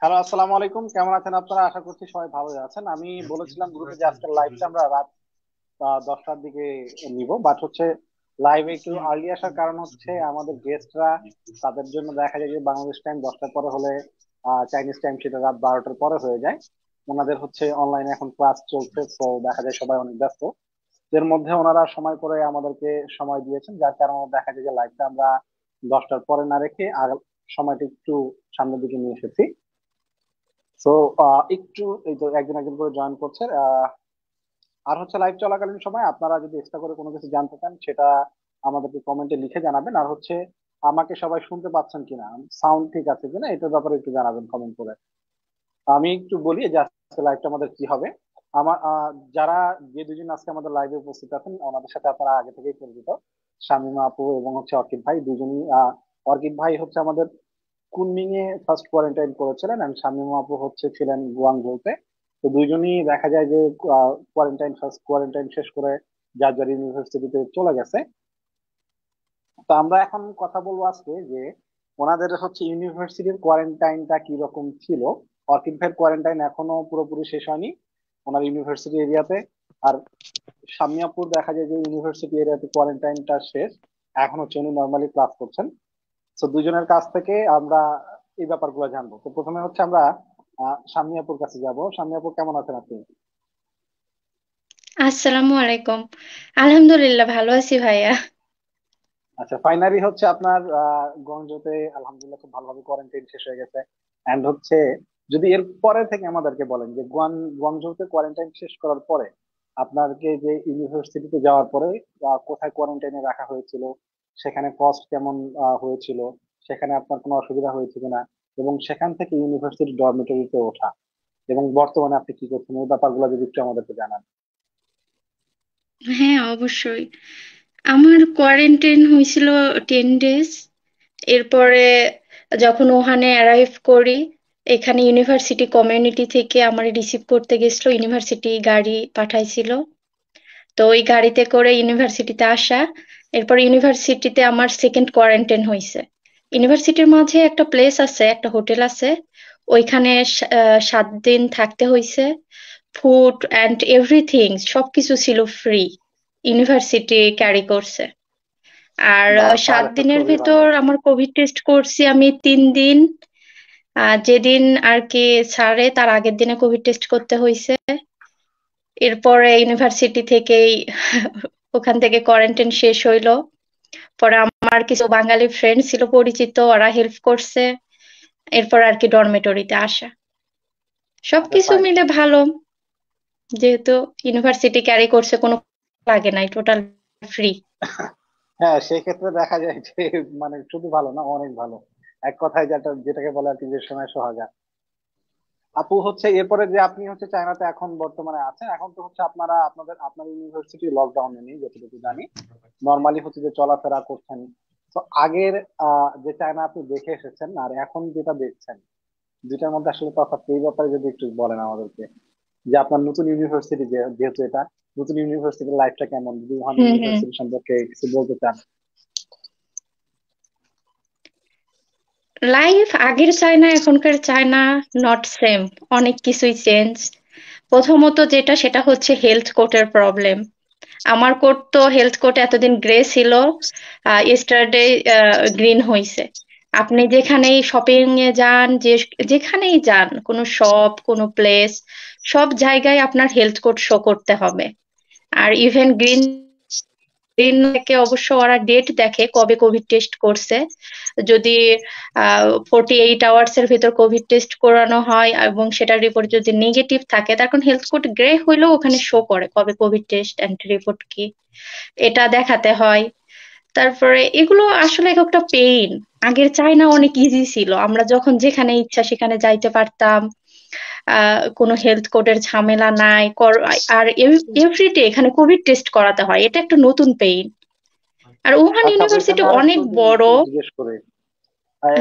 Hello আসসালামু আলাইকুম। কেমন আছেন আপনারা? আশা করছি সবাই ভালো আছেন। আমি বলেছিলাম গ্রুপে যে আজকের লাইভটা আমরা রাত দশটার দিকে নিব। বাট হচ্ছে লাইভে একটু আর্লি আসার কারণ হচ্ছে আমাদের গেস্টরা তাদের জন্য দেখা যায় যে বাংলাদেশ টাইম দশটার পরে হলে চাইনিজ টাইম সেটা রাত বারোটার পরে হয়ে যায়। ওনাদের হচ্ছে অনলাইনে এখন ক্লাস চলছে তো দেখা যায় সবাই অনেক ব্যস্ত। এর মধ্যে ওনারা সময় করে আমাদেরকে সময় দিয়েছেন যার কারণে দেখা যায় যে লাইভটা আমরা দশটার পরে না রেখে আর সময়টা একটু সামনের দিকে নিয়ে এসেছি। তো একটু এই তো একজন একজন করে জয়েন করছে আর হচ্ছে লাইভ চলাকালীন সময় আপনারা যদি এক্সট্রা করে কোনো কিছু জানতে চান, সেটা আমাদেরকে কমেন্টে লিখে জানাবেন। আর হচ্ছে আমাকে সবাই শুনতে পাচ্ছেন কিনা? সাউন্ড ঠিক আছে কিনা? এটার ব্যাপারে একটু জানাবেন কমেন্ট করে। আমি একটু বলি যে আজকে লাইভটা আমাদের কি হবে? আমার যারা যে দুজন আজকে আমাদের লাইভে উপস্থিত আছেন, ওনাদের সাথে আপনারা আগে থেকেই পরিচিত। শামিমা আপু এবং হচ্ছে অর্কিড ভাই, দুজনই অর্কিড ভাই হচ্ছে আমাদের কুনমিং এ ফার্স্ট কোয়ারেন্টাইন করেছিলেন এন্ড শামিমা আপু হচ্ছে ছিলেন গুয়াংজুতে তো দুইজনই দেখা যায় যে কোয়ারেন্টাইন ফার্স্ট কোয়ারেন্টাইন শেষ করে যার যার ইউনিভার্সিটিতে চলে গেছে। তো আমরা এখন কথা বলব আজকে যে, ওনাদের হচ্ছে ইউনিভার্সিটির কোয়ারেন্টাইনটা কি রকম ছিল। অর্কিড ভাইয়ের কোয়ারেন্টাইন এখনও পুরোপুরি শেষ হয়নি ওনার ইউনিভার্সিটি এরিয়াতে আর শামিয়াপুর দেখা যায় যে ইউনিভার্সিটি এরিয়াতে কোয়ারেন্টাইনটা শেষ। এখন হচ্ছে উনি নর্মালি ক্লাস করছেন। তো দুজনের কাছ থেকে আমরা এই ব্যাপারগুলো জানব। তো প্রথমে হচ্ছে আমরা শামিয়াপুর কাছে যাব। শামিয়াপুর কেমন আছেন আপনি? আসসালামু আলাইকুম। আলহামদুলিল্লাহ ভালো আছি ভাইয়া। আচ্ছা ফাইনালি হচ্ছে আপনার গঞ্জতে আলহামদুলিল্লাহ খুব ভালোভাবে কোয়ারেন্টাইন শেষ হয়ে গেছে। এন্ড হচ্ছে যদি এর পরে থেকে আমাদেরকে বলেন যে গুয়াংজুতে কোয়ারেন্টাইন শেষ করার পরে আপনাকে যে ইউনিভার্সিটিতে যাওয়ার পরে কোথায় কোয়ারেন্টাইনে রাখা হয়েছিল? সেখানে কস্ট কেমন হয়েছিল, সেখানে আপনার কোনো অসুবিধা হয়েছে কিনা, এবং সেখান থেকে ইউনিভার্সিটি ডরমিটরিতে ওঠা, এবং বর্তমানে আপনি কি করছেন? এই ব্যাপারগুলো যদি একটু আমাদেরকে জানান। হ্যাঁ অবশ্যই। আমার কোয়ারেন্টাইন হয়েছিল টেন ডেজ এরপরে যখন ওখানে অ্যারাইভ করি, এখানে ইউনিভার্সিটি কমিউনিটি থেকে আমার রিসিভ করতে গেছিল ইউনিভার্সিটি গাড়ি পাঠাইছিল। তো ওই গাড়িতে করে ইউনিভার্সিটিতে আসা এরপর ইউনিভার্সিটিতে আমার সেকেন্ড কোয়ারেন্টাইন হয়েছে ইউনিভার্সিটির মাঝে একটা প্লেস আছে একটা হোটেল আছে। ওইখানে সাত দিন থাকতে হয়েছে ফুড অ্যান্ড এভরিথিং সবকিছু ছিল ফ্রি ইউনিভার্সিটি ক্যারি করছে। আর সাত দিনের ভিতর আমার কোভিড টেস্ট করছি আমি তিন দিন। যেদিন আর কি ছাড়ে তার আগের দিনে কোভিড টেস্ট করতে হয়েছে এরপরে ইউনিভার্সিটি থেকেই ওখান থেকে কোয়ারেন্টাইন শেষ হইল। পরে আমার কিছু বাঙালি ফ্রেন্ড ছিল পরিচিত ওরা হেল্প করছে। এরপর আর কি ডরমেটরিতে আসা। সবকিছু মিলে ভালো। যেহেতু ইউনিভার্সিটি ক্যারি করছে কোনো লাগে নাই টোটাল ফ্রি হ্যাঁ সেই ক্ষেত্রে দেখা যায় যে মানে শুধু ভালো না অনেক ভালো। এক কথায় যেটা যেটাকে বলে আর কি যে সময় সোহাগা। আপু হচ্ছে এরপরে যে আপনি হচ্ছে চায়নাতে এখন বর্তমানে আছেন এখন তো হচ্ছে আপনারা আপনাদের আপনার ইউনিভার্সিটি লকডাউনে নেই যতটুকু জানি। নর্মালি হচ্ছে যে চলাফেরা করছেন। তো আগের আহ, যে চায়না আপনি দেখে এসেছেন আর এখন যেটা দেখছেন দুইটার মধ্যে আসলে তফাৎ এই ব্যাপারে যদি একটু বলেন আমাদেরকে যে আপনার নতুন ইউনিভার্সিটি যেহেতু এটা নতুন ইউনিভার্সিটির লাইফটা কেমন? যদি ইউনিভার্সিটি সম্পর্কে কিছু বলতে চান। লাইফ আগের চায়না, এখনকার চায়না নট সেম অনেক কিছুই চেঞ্জ প্রথমত যেটা, সেটা হচ্ছে হেলথ কোটের প্রবলেম আমার কোট তো হেলথ কোট এতদিন গ্রে ছিল ইয়েস্টারডে গ্রিন হয়েছে আপনি যেখানেই শপিং এ যান, যে, যেখানেই যান, কোনো শপ কোনো প্লেস সব জায়গায় আপনার হেলথ কোড শো করতে হবে। আর ইভেন গ্রিন গ্রিন থেকে অবশ্য ওরা ডেট দেখে কবে কোভিড টেস্ট করছে। যদি ফোর্টি এইট আওয়ার্স এর ভিতর কোভিড টেস্ট করানো হয় এবং সেটার রিপোর্ট যদি নেগেটিভ থাকে তখন হেলথ কোড গ্রে হইলেও ওখানে শো করে কবে কোভিড টেস্ট অ্যান্ড রিপোর্ট কি। এটা দেখাতে হয়। তারপরে এগুলো আসলে এক একটা পেইন আগের চায়না অনেক ইজি ছিল। আমরা যখন যেখানে ইচ্ছা সেখানে যাইতে পারতাম। কোনো হেলথ কোডের ঝামেলা নাই আর এভরিডে এখানে কোভিড টেস্ট করাতে হয় এটা একটা নতুন পেইন আর উহান ইউনিভার্সিটি অনেক বড়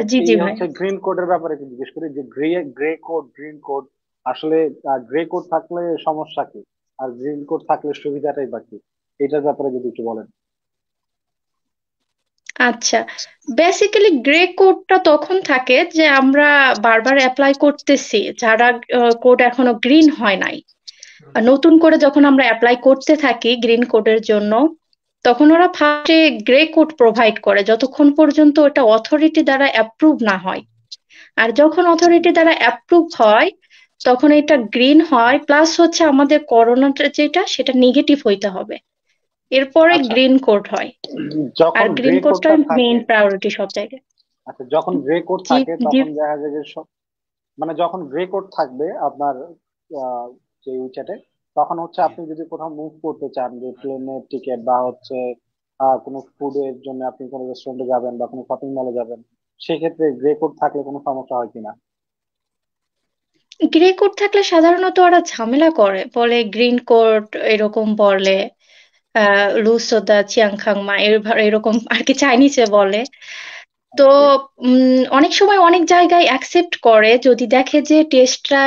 জি জি ভাই। গ্রিন কোডের ব্যাপারে জিজ্ঞেস করি যে grey grey code green code আসলে গ্রে কোড থাকলে সমস্যা কি? আর গ্রিন কোড থাকলে সুবিধাটাই বাকি এটার ব্যাপারে যদি একটু বলেন। আচ্ছা বেসিক্যালি গ্রে কোডটা তখন থাকে যে আমরা বারবার অ্যাপ্লাই করতেছি, যারা কোড এখনও গ্রিন হয় নাই। নতুন করে যখন আমরা অ্যাপ্লাই করতে থাকি গ্রিন কোডের জন্য, তখন ওরা ফার্স্টে গ্রে কোড প্রোভাইড করে, যতক্ষণ পর্যন্ত ওটা অথরিটি দ্বারা অ্যাপ্রুভ না হয়। আর যখন অথরিটি দ্বারা অ্যাপ্রুভ হয়, তখন এটা গ্রিন হয় প্লাস হচ্ছে আমাদের করোনাটা যেটা, সেটা নেগেটিভ হইতে হবে। এরপরে গ্রিন আচ্ছা। কোড হয়। আর গ্রিন কোডটা মেইন প্রায়োরিটি সব জায়গায়। আচ্ছা যখন গ্রে কোড থাকে তখন দেখা যায় যে মানে যখন গ্রে কোড থাকবে আপনার যে উইচ্যাটে তখন হচ্ছে আপনি যদি কোথাও মুভ করতে চান যে প্লেনের টিকিট বা হচ্ছে কোনো ফুডের জন্য আপনি কোনো রেস্টুরেন্টে যাবেন বা কোনো শপিং মলে যাবেন সেক্ষেত্রে গ্রে কোড থাকলে কোনো সমস্যা হয় কিনা? গ্রে কোড থাকলে সাধারণত ওরা ঝামেলা করে। বলে গ্রিন কোড এরকম বলে লুসোদা চিয়াংখাংমা এরকম আর কি চাইনিজে বলে। তো অনেক সময় অনেক জায়গায় অ্যাকসেপ্ট করে। যদি দেখে যে টেস্টটা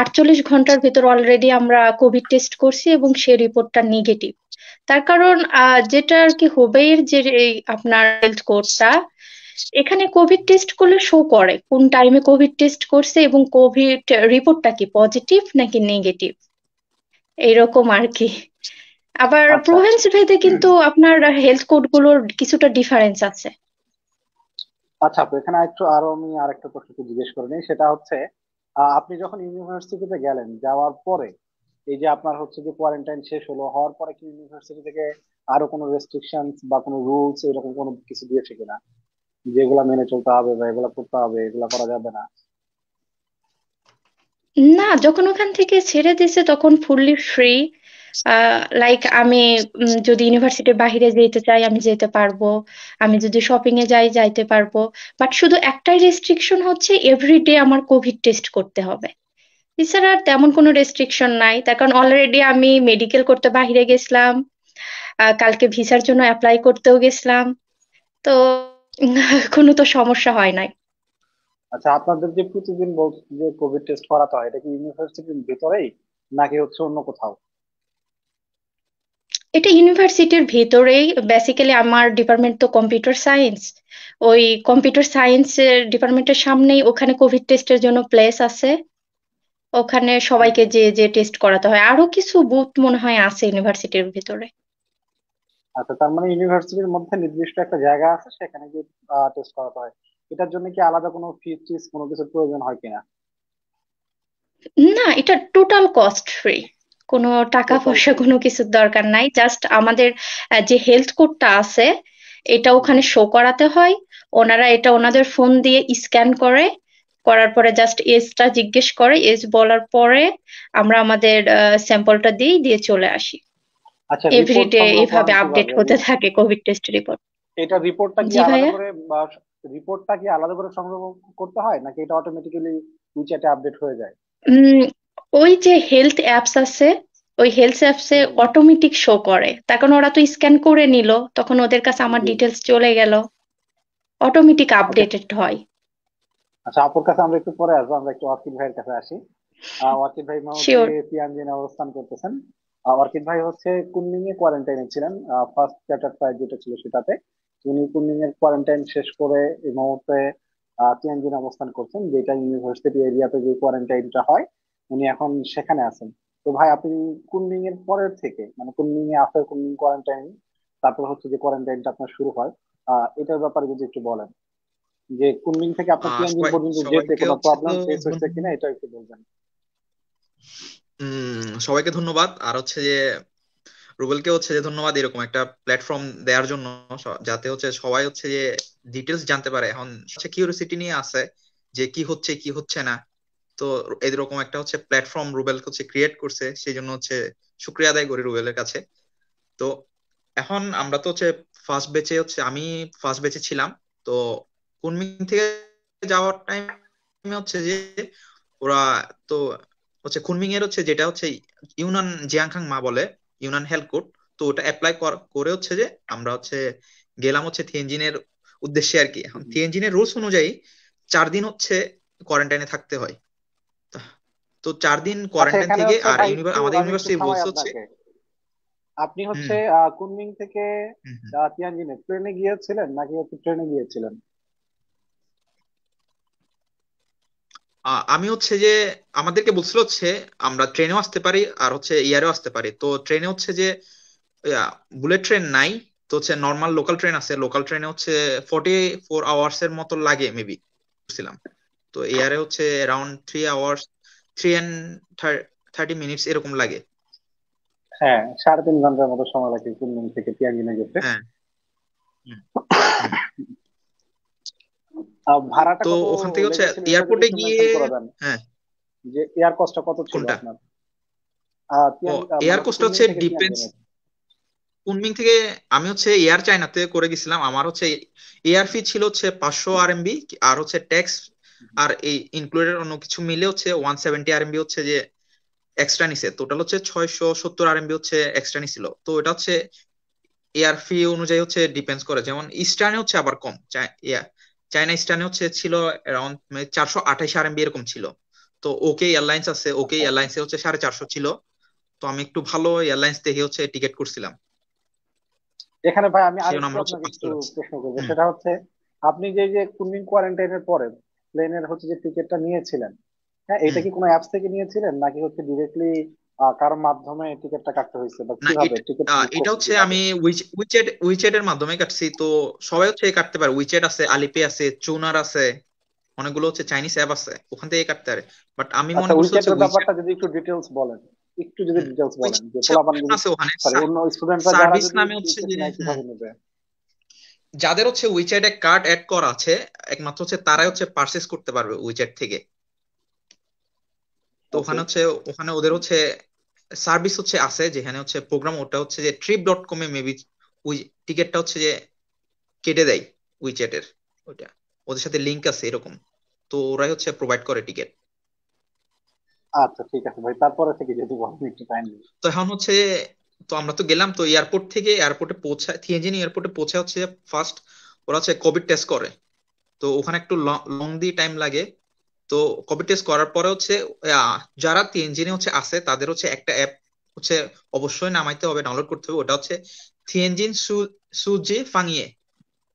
আটচল্লিশ ঘণ্টার ভেতর অলরেডি আমরা কোভিড টেস্ট করছি এবং সে রিপোর্টটা নেগেটিভ তার কারণ যেটা আর কি হুবেইয়ের যে আপনার হেলথ কোডটা এখানে কোভিড টেস্ট করলে শো করে। কোন টাইমে কোভিড টেস্ট করছে এবং কোভিড রিপোর্টটা কি পজিটিভ নাকি নেগেটিভ এইরকম আর কি। আবার প্রভিন্স আচ্ছা। ভেদে কিন্তু আপনার হেলথ কোডগুলোর কিছুটা ডিফারেন্স আছে। আচ্ছা আপু এখানে একটু আরও আমি আরেকটা প্রশ্ন জিজ্ঞেস করে নিই। সেটা হচ্ছে আপনি যখন ইউনিভার্সিটিতে গেলেন যাওয়ার পরে এই যে আপনার হচ্ছে যে কোয়ারেন্টাইন শেষ হলো হওয়ার পরে কি ইউনিভার্সিটি থেকে আরও কোনো রেস্ট্রিকশন বা কোনো রুলস এরকম কোনো কিছু দিয়েছে কিনা? যেগুলা মেনে চলতে হবে বা এগুলা করতে হবে এগুলা করা যাবে না? না যখন ওখান থেকে ছেড়ে দিছে তখন ফুললি ফ্রি লাইক আমি যদি ইউনিভার্সিটির বাহিরে যেতে চাই, আমি যেতে পারব। আমি যদি শপিং এ যাই, যাইতে পারব। বাট শুধু একটাই রেস্ট্রিকশন হচ্ছে এভরিডে আমার কোভিড টেস্ট করতে হবে। এছাড়া আর তেমন কোনো রেস্ট্রিকশন নাই। তার কারণ অলরেডি আমি মেডিকেল করতে বাহিরে গেছিলাম। কালকে ভিসার জন্য অ্যাপ্লাই করতেও গেছিলাম। তো কোনো তো সমস্যা হয় নাই। আচ্ছা আপনাদের যে প্রতিদিন বলছে যে কোভিড টেস্ট করাতে হয়, এটা কি ইউনিভার্সিটির ভিতরেই? নাকি হচ্ছে অন্য কোথাও? এটা ইউনিভার্সিটির ভেতরেই বেসিক্যালি আমার ডিপার্টমেন্ট তো কম্পিউটার সায়েন্স ওই কম্পিউটার সায়েন্স এর ডিপার্টমেন্টের সামনেই ওখানে কোভিড টেস্টের জন্য প্লেস আছে। ওখানে সবাইকে যে যে টেস্ট করাতে হয়। আরও কিছু বুথ মনে হয় আছে ইউনিভার্সিটির ভিতরে। আচ্ছা তার মানে ইউনিভার্সিটির মধ্যে নির্দিষ্ট একটা জায়গা আছে সেখানে গিয়ে টেস্ট করাতে হয়। এটার জন্য কি আলাদা কোনো ফিস টিস কোনো কিছুর প্রয়োজন হয় কিনা? না এটা টোটাল কস্ট ফ্রি কোনো টাকা পয়সা কোনো কিছুর দরকার নাই। জাস্ট আমাদের যে হেলথ কোডটা আছে এটা ওখানে শো করাতে হয়। ওনারা এটা ওনাদের ফোন দিয়ে স্ক্যান করে। করার পরে জাস্ট এজটা জিজ্ঞেস করে। এজ বলার পরে আমরা আমাদের স্যাম্পলটা দিই দিয়ে চলে আসি। আচ্ছা এভরিডে এইভাবে আপডেট হতে থাকে কোভিড টেস্ট রিপোর্ট এটা রিপোর্টটা কি আলাদা করে রিপোর্টটা কি আলাদা করে সংগ্রহ করতে হয়? নাকি এটা অটোমেটিক্যালি উইচ্যাটে আপডেট হয়ে যায়? ওই যে হেলথ অ্যাপস আছে ওই হেলথ অ্যাপসে অটোমেটিক শো করে। তখন ওরা তো স্ক্যান করে নিল তখন ওদের কাছে আমার ডিটেলস চলে গেল। অটোমেটিক আপডেটেড হয়। আচ্ছা আপুর কাছে আমরা একটু পরে আসব আমরা একটু অর্কিড ভাইয়ের কাছে আসি। অর্কিড ভাই পিয়ানজিনে অবস্থান করতেছেন। অর্কিড ভাই হচ্ছে কুনমিং এ কোয়ারেন্টাইনে ছিলেন ফার্স্ট চ্যাপ্টার ফাইভ যেটা ছিল সেটাতে। উনি কুনমিং এর কোয়ারেন্টাইন শেষ করে এই মুহূর্তে তিয়ানজিন অবস্থান করছেন যেটা ইউনিভার্সিটি এরিয়াতে যে কোয়ারেন্টাইনটা হয় উনি এখন সেখানে আছেন। তো ভাই আপনি কুনমিং এর পরের থেকে মানে কুনমিং এ আফটার কুনমিং কোয়ারেন্টাইন তারপর হচ্ছে যে কোয়ারেন্টাইনটা আপনার শুরু হয় এটার ব্যাপারে যদি একটু বলেন। যে কুনমিং থেকে আপনার তিয়ানজিন পর্যন্ত যেতে কোনো প্রবলেম ফেস হচ্ছে কিনা এটা একটু বলবেন। সবাইকে ধন্যবাদ। আর হচ্ছে যে রুবেলকে হচ্ছে যে ধন্যবাদ এরকম একটা প্ল্যাটফর্ম দেওয়ার জন্য যাতে হচ্ছে সবাই হচ্ছে যে ডিটেলস জানতে পারে। এখন হচ্ছে কিউরিয়াসিটি নিয়ে আছে যে কি হচ্ছে কি হচ্ছে না। তো এরকম একটা হচ্ছে প্ল্যাটফর্ম রুবেল হচ্ছে ক্রিয়েট করছে সেই জন্য হচ্ছে শুক্রিয়া আদায় করি রুবেলের কাছে। তো এখন আমরা তো হচ্ছে ফার্স্ট বেচে হচ্ছে আমি ফার্স্ট বেচে ছিলাম, তো কুনমিং থেকে যাওয়ার টাইমে হচ্ছে যে ওরা তো হচ্ছে কুনমিং এর হচ্ছে যেটা হচ্ছে ইউনান জিয়াংখাং মা বলে, ইউনান হেলথ কোড তো ওটা অ্যাপ্লাই করে হচ্ছে যে আমরা হচ্ছে গেলাম হচ্ছে থিয়েনজিনের উদ্দেশ্যে আর কি। এখন থিয়েনজিনের রুলস অনুযায়ী চার দিন হচ্ছে কোয়ারেন্টাইনে থাকতে হয়। তো চার দিন কোয়ারেন্টাইন আচ্ছা, থেকে আর আমাদের ইউনিভার্সিটি বলছে হচ্ছে আপনি হচ্ছে কুনমিং থেকে তিয়ানজিনে ট্রেনে গিয়েছিলেন নাকি হচ্ছে ট্রেনে গিয়েছিলেন? আমি হচ্ছে যে আমাদেরকে বলছিল হচ্ছে আমরা ট্রেনেও আসতে পারি আর হচ্ছে এয়ারেও আসতে পারি। তো ট্রেনে হচ্ছে যে বুলেট ট্রেন নাই তো হচ্ছে নর্মাল লোকাল ট্রেন আছে। লোকাল ট্রেনে হচ্ছে ফোর্টি ফোর আওয়ার্স এর মতো লাগে মেবি বুঝছিলাম। তো এয়ারে হচ্ছে around three hours three and thirty minutes এরকম লাগে। হ্যাঁ সাড়ে তিন ঘণ্টার মতো সময় লাগে থেকে যেতে। হ্যাঁ। ভাড়াটা তো ওখান থেকে হচ্ছে এয়ারপোর্টে গিয়ে হ্যাঁ। যে এয়ার কস্টটা কত ছিল আপনার? এয়ার কোস্ট হচ্ছে ডিপেন্ডস কুনমিং থেকে আমি হচ্ছে এয়ার চায়নাতে করে গেছিলাম। আমার হচ্ছে এয়ার ফি ছিল হচ্ছে পাঁচশো আরএমবি আর হচ্ছে ট্যাক্স আর এই ইনক্লুডেড অন্য কিছু মিলে হচ্ছে ওয়ান সেভেন্টি আরএমবি হচ্ছে যে এক্সট্রা নিছে। টোটাল হচ্ছে ছয়শো সত্তর আরএমবি হচ্ছে এক্সট্রা নিছিল। তো এটা হচ্ছে এয়ার ফি অনুযায়ী হচ্ছে ডিপেন্ডস করে। যেমন ইস্টার্নে হচ্ছে আবার কম। ইয়া চায়না ইস্টার্নে হচ্ছে ছিল অ্যারাউন্ড চারশো আঠাইশ আরএমবি এরকম ছিল। তো ওকে এয়ারলাইন্স আছে ওকে এয়ারলাইন্স এয়ারলাইন্সে হচ্ছে সাড়ে চারশো ছিল। তো আমি একটু ভালো এয়ারলাইন্স দেখে হচ্ছে টিকিট করছিলাম। এখানে ভাই আমি আরেকটু আপনাকে প্রশ্ন করব সেটা হচ্ছে আপনি যে যে কুনমিং কোয়ারেন্টাইনের পরে প্লেনের হচ্ছে যে টিকিটটা নিয়েছিলেন। হ্যাঁ এটা কি কোনো অ্যাপস থেকে নিয়েছিলেন? নাকি হচ্ছে ডিরেক্টলি কারোর মাধ্যমে টিকিটটা কাটতে হয়েছে বা কীভাবে টিকিট এটা হচ্ছে আমি উইচেট এর মাধ্যমে কাটছি। তো সবাই হচ্ছে কাটতে পারে। উইচেট আছে আলিপে আছে চুনার আছে অনেকগুলো হচ্ছে চাইনিজ অ্যাপ আছে। ওখান থেকে কাটতে পারে। বাট আমি আচ্ছা মনে করছি হচ্ছে উইকেটের উইচেট ব্যাপারটা যদি একটু ডিটেলস বলেন। একটু যদি ডিটেলস বলেন যে পোলাপান আছে ওখানে। অন্য স্টুডেন্টরা যারা সার্ভিস নামে হচ্ছে যে নেয় কীভাবে নেবে? যাদের হচ্ছে উইচেটে কার্ড অ্যাড করা আছে একমাত্র হচ্ছে তারাই হচ্ছে পারচেস করতে পারবে উইচেট থেকে। তো ওখানে হচ্ছে ওখানে ওদের হচ্ছে সার্ভিস হচ্ছে আছে যেখানে হচ্ছে প্রোগ্রাম ওটা হচ্ছে যে ট্রিপ ডট কমে মেবি ওই টিকিটটা হচ্ছে যে কেটে দেয় উইচেটের ওইটা। ওদের সাথে লিংক আছে এরকম। তো ওরাই হচ্ছে প্রোভাইড করে টিকিট আচ্ছা ঠিক আছে ভাই। তারপরে থেকে যদি বলেন একটু কাইন্ডলি তো এখন হচ্ছে তো আমরা তো গেলাম, তো এয়ারপোর্ট থেকে এয়ারপোর্টে পৌঁছায় থিয়েজিন এয়ারপোর্টে পৌঁছে হচ্ছে ফার্স্ট ওরা হচ্ছে কোভিড টেস্ট করে। তো ওখানে একটু লং দি টাইম লাগে। তো কোভিড টেস্ট করার পরে হচ্ছে যারা থিয়েনজিনে হচ্ছে আছে তাদের হচ্ছে একটা অ্যাপ হচ্ছে অবশ্যই নামাইতে হবে ডাউনলোড করতে হবে। ওটা হচ্ছে থিয়েনজিন সুজি ফাঙিয়ে।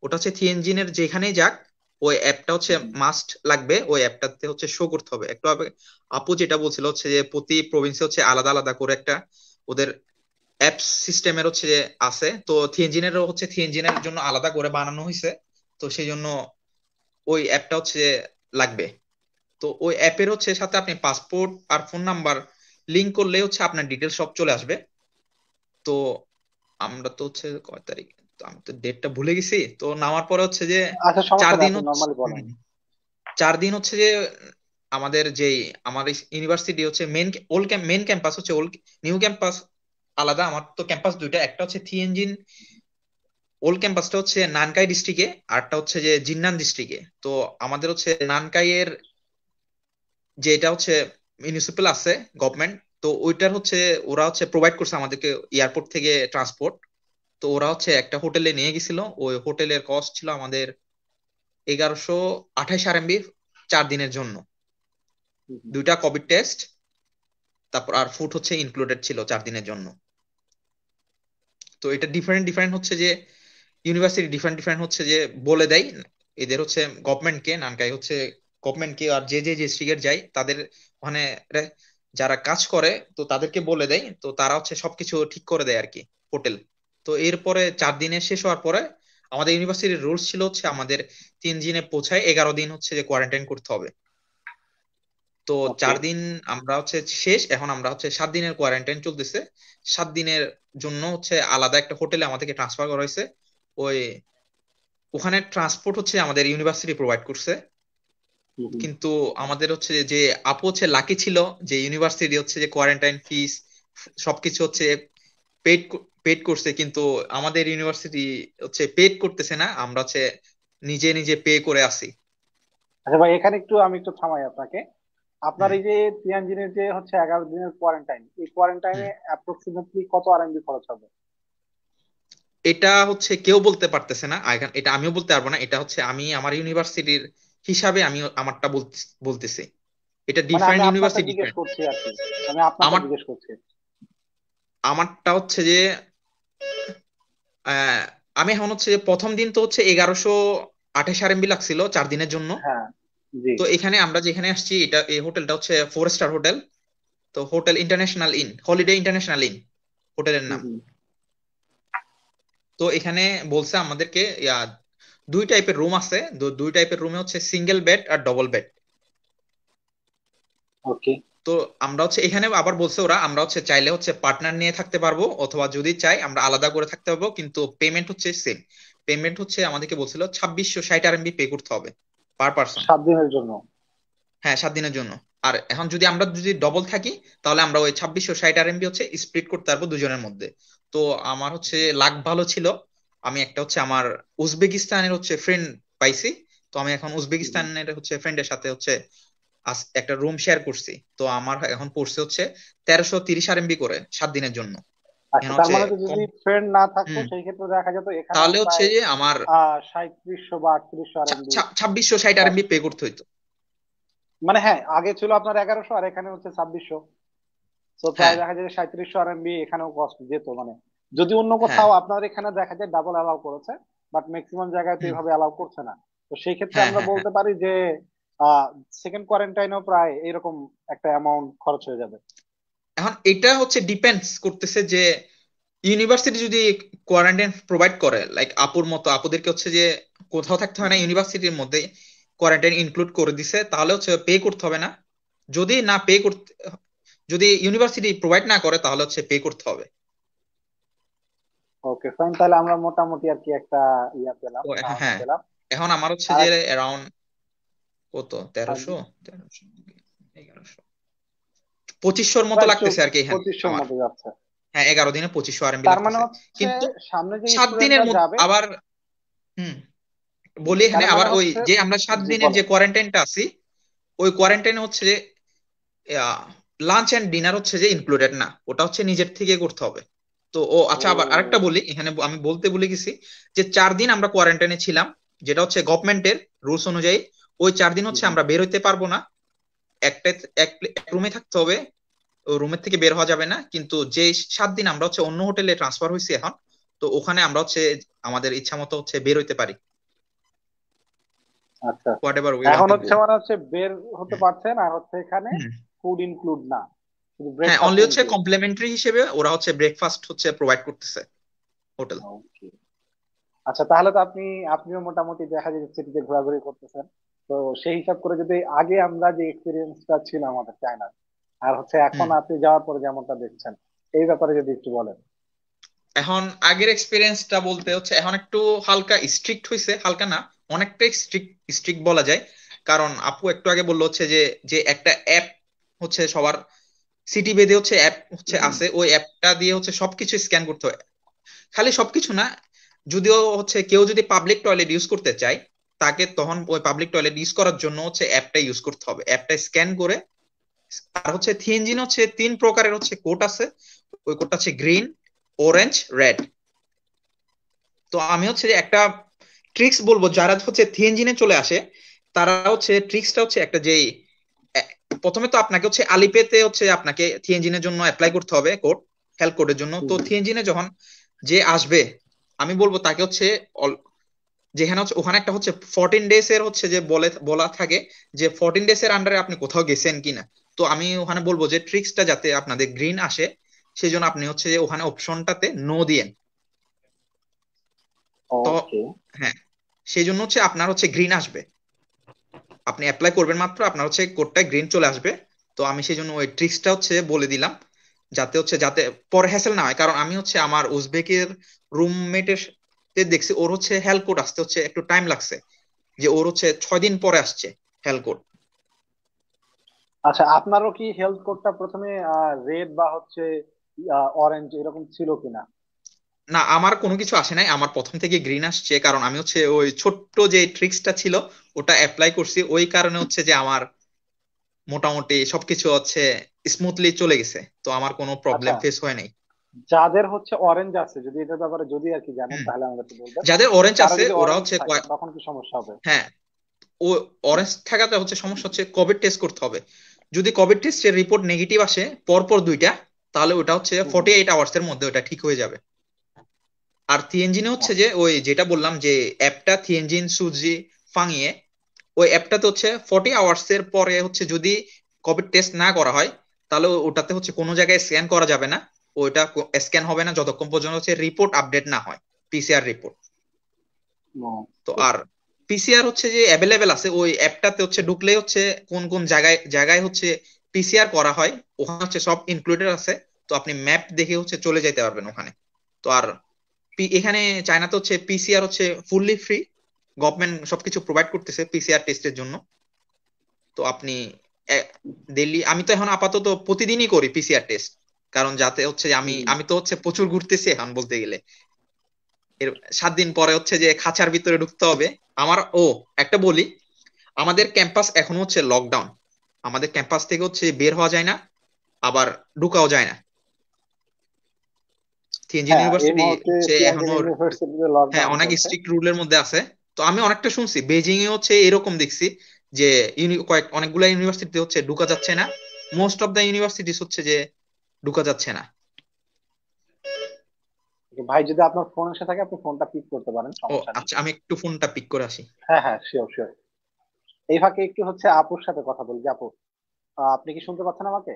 ওটা হচ্ছে থিয়েনজিনের যেখানেই যাক, ওই অ্যাপটা হচ্ছে মাস্ট লাগবে। ওই অ্যাপটাতে হচ্ছে শো করতে হবে। একটু আপু যেটা বলছিল হচ্ছে যে প্রতি প্রভিন্সে হচ্ছে আলাদা আলাদা করে একটা ওদের অ্যাপ সিস্টেমের হচ্ছে যে আছে তো থিয়েনজিনেরও হচ্ছে থিয়েনজিনের জন্য আলাদা করে বানানো হয়েছে তো সেই জন্য ওই অ্যাপটা হচ্ছে লাগবে। তো ওই অ্যাপের হচ্ছে সাথে আপনি পাসপোর্ট আর ফোন নাম্বার লিংক করলে হচ্ছে আপনার ডিটেলস সব চলে আসবে। তো আমরা তো হচ্ছে কয় তারিখ? তো আমি তো ডেটটা ভুলে গেছি তো নামার পরে হচ্ছে যে আচ্ছা চার দিন চার দিন হচ্ছে যে আমাদের যেই আমার ইউনিভার্সিটি হচ্ছে মেন ওল্ড মেন ক্যাম্পাস হচ্ছে ওল্ড নিউ ক্যাম্পাস আলাদা। আমার তো ক্যাম্পাস দুইটা একটা হচ্ছে থিয়েনজিন ওল্ড ক্যাম্পাসটা হচ্ছে নানকাই ডিস্ট্রিক্টে আরটা হচ্ছে যে জিন্নান ডিস্ট্রিক্টে তো আমাদের হচ্ছে নানকাইয়ের যেটা হচ্ছে মিউনিসিপাল আছে গভর্নমেন্ট তো ওইটার হচ্ছে ওরা হচ্ছে প্রোভাইড করছে আমাদেরকে এয়ারপোর্ট থেকে ট্রান্সপোর্ট তো ওরা হচ্ছে একটা হোটেলে নিয়ে গেছিল। ওই হোটেলের কস্ট ছিল আমাদের এগারোশো আঠাশ আর আরএমবি চার দিনের জন্য। দুইটা কোভিড টেস্ট তারপর আর ফুড হচ্ছে ইনক্লুডেড ছিল চার দিনের জন্য। তো এটা ডিফারেন্ট ডিফারেন্ট হচ্ছে যে ইউনিভার্সিটি ডিফারেন্ট ডিফারেন্ট হচ্ছে যে বলে দেয়। এদের হচ্ছে গভর্নমেন্টকে নানকাই হচ্ছে গভর্নমেন্টকে আর যে যে ডিস্ট্রিক্টের যায়, তাদের রে- যারা কাজ করে, তো তাদেরকে বলে দেয়। তো তারা হচ্ছে সবকিছু ঠিক করে দেয় আর কি হোটেল তো এরপরে চার দিনে শেষ হওয়ার পরে আমাদের ইউনিভার্সিটির রুলস ছিল হচ্ছে আমাদের তিন দিনে পৌঁছায়, এগারো দিন হচ্ছে যে কোয়ারেন্টাইন করতে হবে। তো চার দিন আমরা হচ্ছে শেষ এখন আমরা হচ্ছে সাত দিনের কোয়ারেন্টাইন চলতেছে। সাত দিনের জন্য হচ্ছে আলাদা একটা হোটেলে আমাদেরকে ট্রান্সফার করা হয়েছে। ওই ওখানে ট্রান্সপোর্ট হচ্ছে আমাদের ইউনিভার্সিটি প্রোভাইড করছে। কিন্তু আমাদের হচ্ছে যে আপু হচ্ছে লাকি ছিল যে ইউনিভার্সিটি হচ্ছে যে কোয়ারেন্টাইন ফিস সবকিছু হচ্ছে পেড পেড করছে। কিন্তু আমাদের ইউনিভার্সিটি হচ্ছে পেড করতেছে না আমরা হচ্ছে নিজে নিজে পে করে আসি। আচ্ছা ভাই এখানে একটু আমি একটু থামাই আপনাকে। আপনার এই যে তিয়ানজিনের যে হচ্ছে এগারো দিনের কোয়ারেন্টাইন এই কোয়ারেন্টাইনে অ্যাপ্রক্সিমেটলি কত আরএমবি খরচ হবে? এটা হচ্ছে কেউ বলতে পারতেছে না এটা আমিও বলতে পারব না এটা হচ্ছে আমি আমার ইউনিভার্সিটির হিসাবে আমি আমারটা বলতেছি। এটা ডিফারেন্ট ইউনিভার্সিটি ডিফারেন্ট করছি আর কি আমি আমার জিজ্ঞেস করছি। আমারটা হচ্ছে যে আমি এখন হচ্ছে যে প্রথম দিন তো হচ্ছে এগারোশো আঠাশ আরএমবি লাগছিল চার দিনের জন্য। হ্যাঁ। তো এখানে আমরা যেখানে আসছি এটা এই হোটেলটা হচ্ছে ফোর স্টার হোটেল তো hotel international inn holiday international inn হোটেলের নাম। তো এখানে বলছে আমাদেরকে দুই টাইপের রুম আছে দুই টাইপের রুমে হচ্ছে সিঙ্গেল বেড আর ডবল বেড ওকে। তো আমরা হচ্ছে এখানে আবার বলছে ওরা আমরা হচ্ছে চাইলে হচ্ছে পার্টনার নিয়ে থাকতে পারব অথবা যদি চাই আমরা আলাদা করে থাকতে পারব কিন্তু পেমেন্ট হচ্ছে সেম পেমেন্ট হচ্ছে আমাদেরকে বলছিল ছাব্বিশশো ষাট আরএমবি পে করতে হবে। পার পার্সন সাত দিনের জন্য। হ্যাঁ সাত দিনের জন্য। আর এখন যদি আমরা যদি ডবল থাকি তাহলে আমরা ওই ছাব্বিশশো ষাট আরএমবি হচ্ছে স্প্লিট করতে পারব দুজনের মধ্যে। তো আমার হচ্ছে লাক ভালো ছিল। আমি একটা হচ্ছে আমার উজবেকিস্তানের হচ্ছে ফ্রেন্ড পাইছি। তো আমি এখন উজবেকিস্তানের হচ্ছে ফ্রেন্ডের সাথে হচ্ছে একটা রুম শেয়ার করছি। তো আমার এখন পড়ছে হচ্ছে তেরোশো তিরিশ আরএমবি করে সাত দিনের জন্য। তার মানে তো যদি কম না থাকতো সেই ক্ষেত্রে দেখা যেত এখানে তাহলে হচ্ছে যে আমার বা আরএমবি আরএমবি পে করতে হইতো। মানে হ্যাঁ আগে ছিল আপনার আর এখানে হচ্ছে ছাব্বিশশো। তো হ্যাঁ। প্রায় দেখা যায় আরএমবি এখানেও কস্ট যেত মানে। যদি অন্য হ্যাঁ। কোথাও আপনার এখানে দেখা যায় ডাবল অ্যালাউ করেছে বাট ম্যাক্সিমাম জায়গায় তো এইভাবে অ্যালাউ করছে না। তো সেই ক্ষেত্রে হ্যাঁ আমরা হ্যাঁ হ্যাঁ। বলতে পারি যে আহ সেকেন্ড কোয়ারেন্টাইনেও প্রায় এরকম একটা অ্যামাউন্ট খরচ হয়ে যাবে। এখন এটা হচ্ছে ডিপেন্ডস করতেছে যে ইউনিভার্সিটি যদি কোয়ারেন্টাইন প্রোভাইড করে লাইক আপুর মতো আপুদেরকে হচ্ছে যে কোথাও থাকতে হয় না ইউনিভার্সিটির মধ্যে কোয়ারেন্টাইন ইনক্লুড করে দিছে তাহলে হচ্ছে পে করতে হবে না। যদি না পে করতে যদি ইউনিভার্সিটি প্রোভাইড না করে তাহলে হচ্ছে পে করতে হবে। ওকে ফাইন তাহলে আমরা মোটামুটি আর কি একটা ইয়া পেলাম হ্যাঁ পেলাম। এখন আমার হচ্ছে যে অ্যারাউন্ড কত? তেরোশো? তেরোশো। এগারোশো পঁচিশশোর মতো লাগতেছে আর কি যাচ্ছে। হ্যাঁ এগারো দিনে পঁচিশশো আরএমবি মানে কিন্তু সাত দিনের আবার হুম বলি এখানে মানে আবার ওই যে আমরা সাত দিনের যে কোয়ারেন্টাইনটা আছি ওই কোয়ারেন্টাইনে হচ্ছে যে লাঞ্চ এন্ড ডিনার হচ্ছে যে ইনক্লুডেড না ওটা হচ্ছে নিজের থেকে করতে হবে। তো ও আচ্ছা আবার আরেকটা বলি এখানে আমি বলতে ভুলে গেছি যে চার দিন আমরা কোয়ারেন্টাইনে ছিলাম যেটা হচ্ছে গভর্নমেন্টের রুলস অনুযায়ী ওই চার দিন হচ্ছে আমরা বের হইতে পারব না। একটা এক রুমে থাকতে হবে রুমের থেকে বের হওয়া যাবে না। কিন্তু যে সাত দিন আমরা হচ্ছে অন্য হোটেলে ট্রান্সফার হয়েছি এখন তো ওখানে আমরা হচ্ছে আমাদের ইচ্ছা মতো হচ্ছে বের হইতে পারি। আচ্ছা। এখন হচ্ছে মানে হচ্ছে বের হতে পারছেন আর হচ্ছে এখানে ফুড ইনক্লুড না। হ্যাঁ অনলি হচ্ছে কমপ্লিমেন্টারি হিসেবে ওরা হচ্ছে ব্রেকফাস্ট হচ্ছে প্রোভাইড করতেছে হোটেল আচ্ছা তাহলে তো আপনি আপনিও মোটামুটি দেখা যায় সিটিতে ঘোরাঘুরি করতেছেন। তো সেই হিসাব করে যদি আগে আমরা যে এক্সপিরিয়েন্সটা ছিল আমাদের চায়নার আর হচ্ছে এখন আপনি যাওয়ার পরে যেমনটা দেখছেন এই ব্যাপারে যদি একটু বলেন। এখন আগের এক্সপিরিয়েন্সটা বলতে হচ্ছে এখন একটু হালকা স্ট্রিক্ট হয়েছে হালকা না অনেকটাই স্ট্রিক্ট স্ট্রিক্ট বলা যায়। কারণ আপু একটু আগে বলল হচ্ছে যে যে একটা অ্যাপ হচ্ছে সবার সিটি বেদে হচ্ছে অ্যাপ হচ্ছে আছে ওই অ্যাপটা দিয়ে হচ্ছে সবকিছু স্ক্যান করতে হয়। খালি সবকিছু না যদিও হচ্ছে কেউ যদি পাবলিক টয়লেট ইউজ করতে চায় তাকে তখন ওই পাবলিক টয়লেট ইউজ করার জন্য হচ্ছে অ্যাপটা ইউজ করতে হবে। অ্যাপটা স্ক্যান করে আর হচ্ছে থিয়েনজিন হচ্ছে তিন প্রকারের হচ্ছে কোড আছে। ওই কোডটা হচ্ছে গ্রিন অরেঞ্জ রেড তো আমি হচ্ছে যে একটা ট্রিক্স বলব, যারা হচ্ছে থিয়েনজিনে চলে আসে, তারা হচ্ছে ট্রিক্সটা হচ্ছে একটা যে প্রথমে তো আপনাকে হচ্ছে আলিপেতে হচ্ছে আপনাকে থিয়েনজিনের জন্য অ্যাপ্লাই করতে হবে কোড হেল্প কোডের জন্য। তো। থিয়েনজিনে যখন যে আসবে, আমি বলব তাকে হচ্ছে যেখানে হচ্ছে ওখানে একটা হচ্ছে ফোরটিন ডেজ এর হচ্ছে যে বলে, বলা থাকে যে ফোরটিন ডেজ এর আন্ডারে আপনি কোথাও গেছেন কিনা। তো আমি ওখানে বলব যে ট্রিক্সটা যাতে আপনাদের গ্রিন আসে সেই জন্য আপনি হচ্ছে যে ওখানে অপশনটাতে নো দিয়েন। তো হ্যাঁ সেই জন্য হচ্ছে আপনার হচ্ছে গ্রিন আসবে। আপনি অ্যাপ্লাই করবেন মাত্র আপনার হচ্ছে কোডটা গ্রিন চলে আসবে। তো আমি সেই জন্য ওই ট্রিক্সটা হচ্ছে বলে দিলাম যাতে হচ্ছে যাতে পরে হ্যাসেল না হয়। কারণ আমি হচ্ছে আমার উজবেকের রুমমেটের দেখছি ওর হচ্ছে হেল্প কোড আসতে হচ্ছে একটু টাইম লাগছে। যে ওর হচ্ছে ছয় দিন পরে আসছে হেল্প কোড আচ্ছা আপনারও কি হেলথ কোডটা প্রথমে রেড বা হচ্ছে অরেঞ্জ এরকম ছিল কিনা? না আমার কোনো কিছু আসে নাই। আমার প্রথম থেকে গ্রিন আসছে কারণ আমি হচ্ছে ওই ছোট্ট যে ট্রিক্সটা ছিল ওটা অ্যাপ্লাই করছি। ওই কারণে হচ্ছে যে আমার মোটামুটি সবকিছু হচ্ছে স্মুথলি চলে গেছে। তো আমার কোনো প্রবলেম আচ্ছা। ফেস হয় নাই। যাদের হচ্ছে অরেঞ্জ আছে যদি এটার ব্যাপারে যদি আর কি জানেন তাহলে আমাকে একটু বলবেন। যাদের অরেঞ্জ আছে ওরা হচ্ছে তখন কি সমস্যা হবে? হ্যাঁ। ও অরেঞ্জ থাকাতে হচ্ছে সমস্যা হচ্ছে কোভিড টেস্ট করতে হবে। যদি কোভিড টেস্টের রিপোর্ট নেগেটিভ আসে পরপর দুইটা তাহলে ওটা হচ্ছে। ফর্টি এইট আওয়ার্স এর মধ্যে ওটা ঠিক হয়ে যাবে। আর থিয়েনজিনে হচ্ছে যে ওই যেটা বললাম যে অ্যাপটা থিয়েনজিন সুজি ফাঙিয়ে ওই অ্যাপটাতে হচ্ছে ফর্টি আওয়ার্স এর পরে হচ্ছে যদি কোভিড টেস্ট না করা হয় তাহলে ওটাতে হচ্ছে কোনো জায়গায় স্ক্যান করা যাবে না। ওইটা স্ক্যান হবে না যতক্ষণ পর্যন্ত হচ্ছে রিপোর্ট আপডেট না হয় পিসিআর রিপোর্ট তো আর পিসিআর হচ্ছে যে অ্যাভেলেবেল আছে ওই অ্যাপটাতে হচ্ছে ঢুকলেই হচ্ছে কোন কোন জায়গায় জায়গায় হচ্ছে পিসিআর করা হয় ওখানে হচ্ছে সব ইনক্লুডেড আছে তো আপনি ম্যাপ দেখে হচ্ছে চলে যেতে পারবেন ওখানে। তো আর এখানে চায়নাতে হচ্ছে পিসিআর হচ্ছে ফুললি ফ্রি গভর্নমেন্ট সবকিছু প্রোভাইড করতেছে পিসিআর টেস্টের জন্য। তো আপনি দিল্লি আমি তো এখন আপাতত প্রতিদিনই করি পিসিআর টেস্ট কারণ যাতে হচ্ছে আমি আমি তো হচ্ছে প্রচুর ঘুরতেছি এখন বলতে গেলে। এর সাত দিন পরে হচ্ছে যে খাঁচার ভিতরে ঢুকতে হবে আমার ও একটা বলি। আমাদের ক্যাম্পাস এখন হচ্ছে লকডাউন আমাদের ক্যাম্পাস থেকে হচ্ছে বের হওয়া যায় না আবার ঢুকাও যায় না। থিয়েনজিন ইউনিভার্সিটি হচ্ছে এখনও হ্যাঁ অনেক স্ট্রিক্ট রুলের মধ্যে আছে। তো আমি অনেকটা শুনছি বেজিং এ হচ্ছে এরকম দেখছি যে কয়েক অনেকগুলা ইউনিভার্সিটিতে হচ্ছে ঢুকা যাচ্ছে না। মোস্ট অফ দা ইউনিভার্সিটিস হচ্ছে যে ঢুকা যাচ্ছে না। ভাই যদি আপনার ফোন এসে থাকে আপনি ফোনটা পিক করতে পারেন আচ্ছা আমি একটু ফোনটা পিক করে আসি। হ্যাঁ হ্যাঁ শিওর শিওর এই ফাঁকে একটু হচ্ছে আপুর সাথে কথা বলি। আপু আপনি কি শুনতে পাচ্ছেন আমাকে?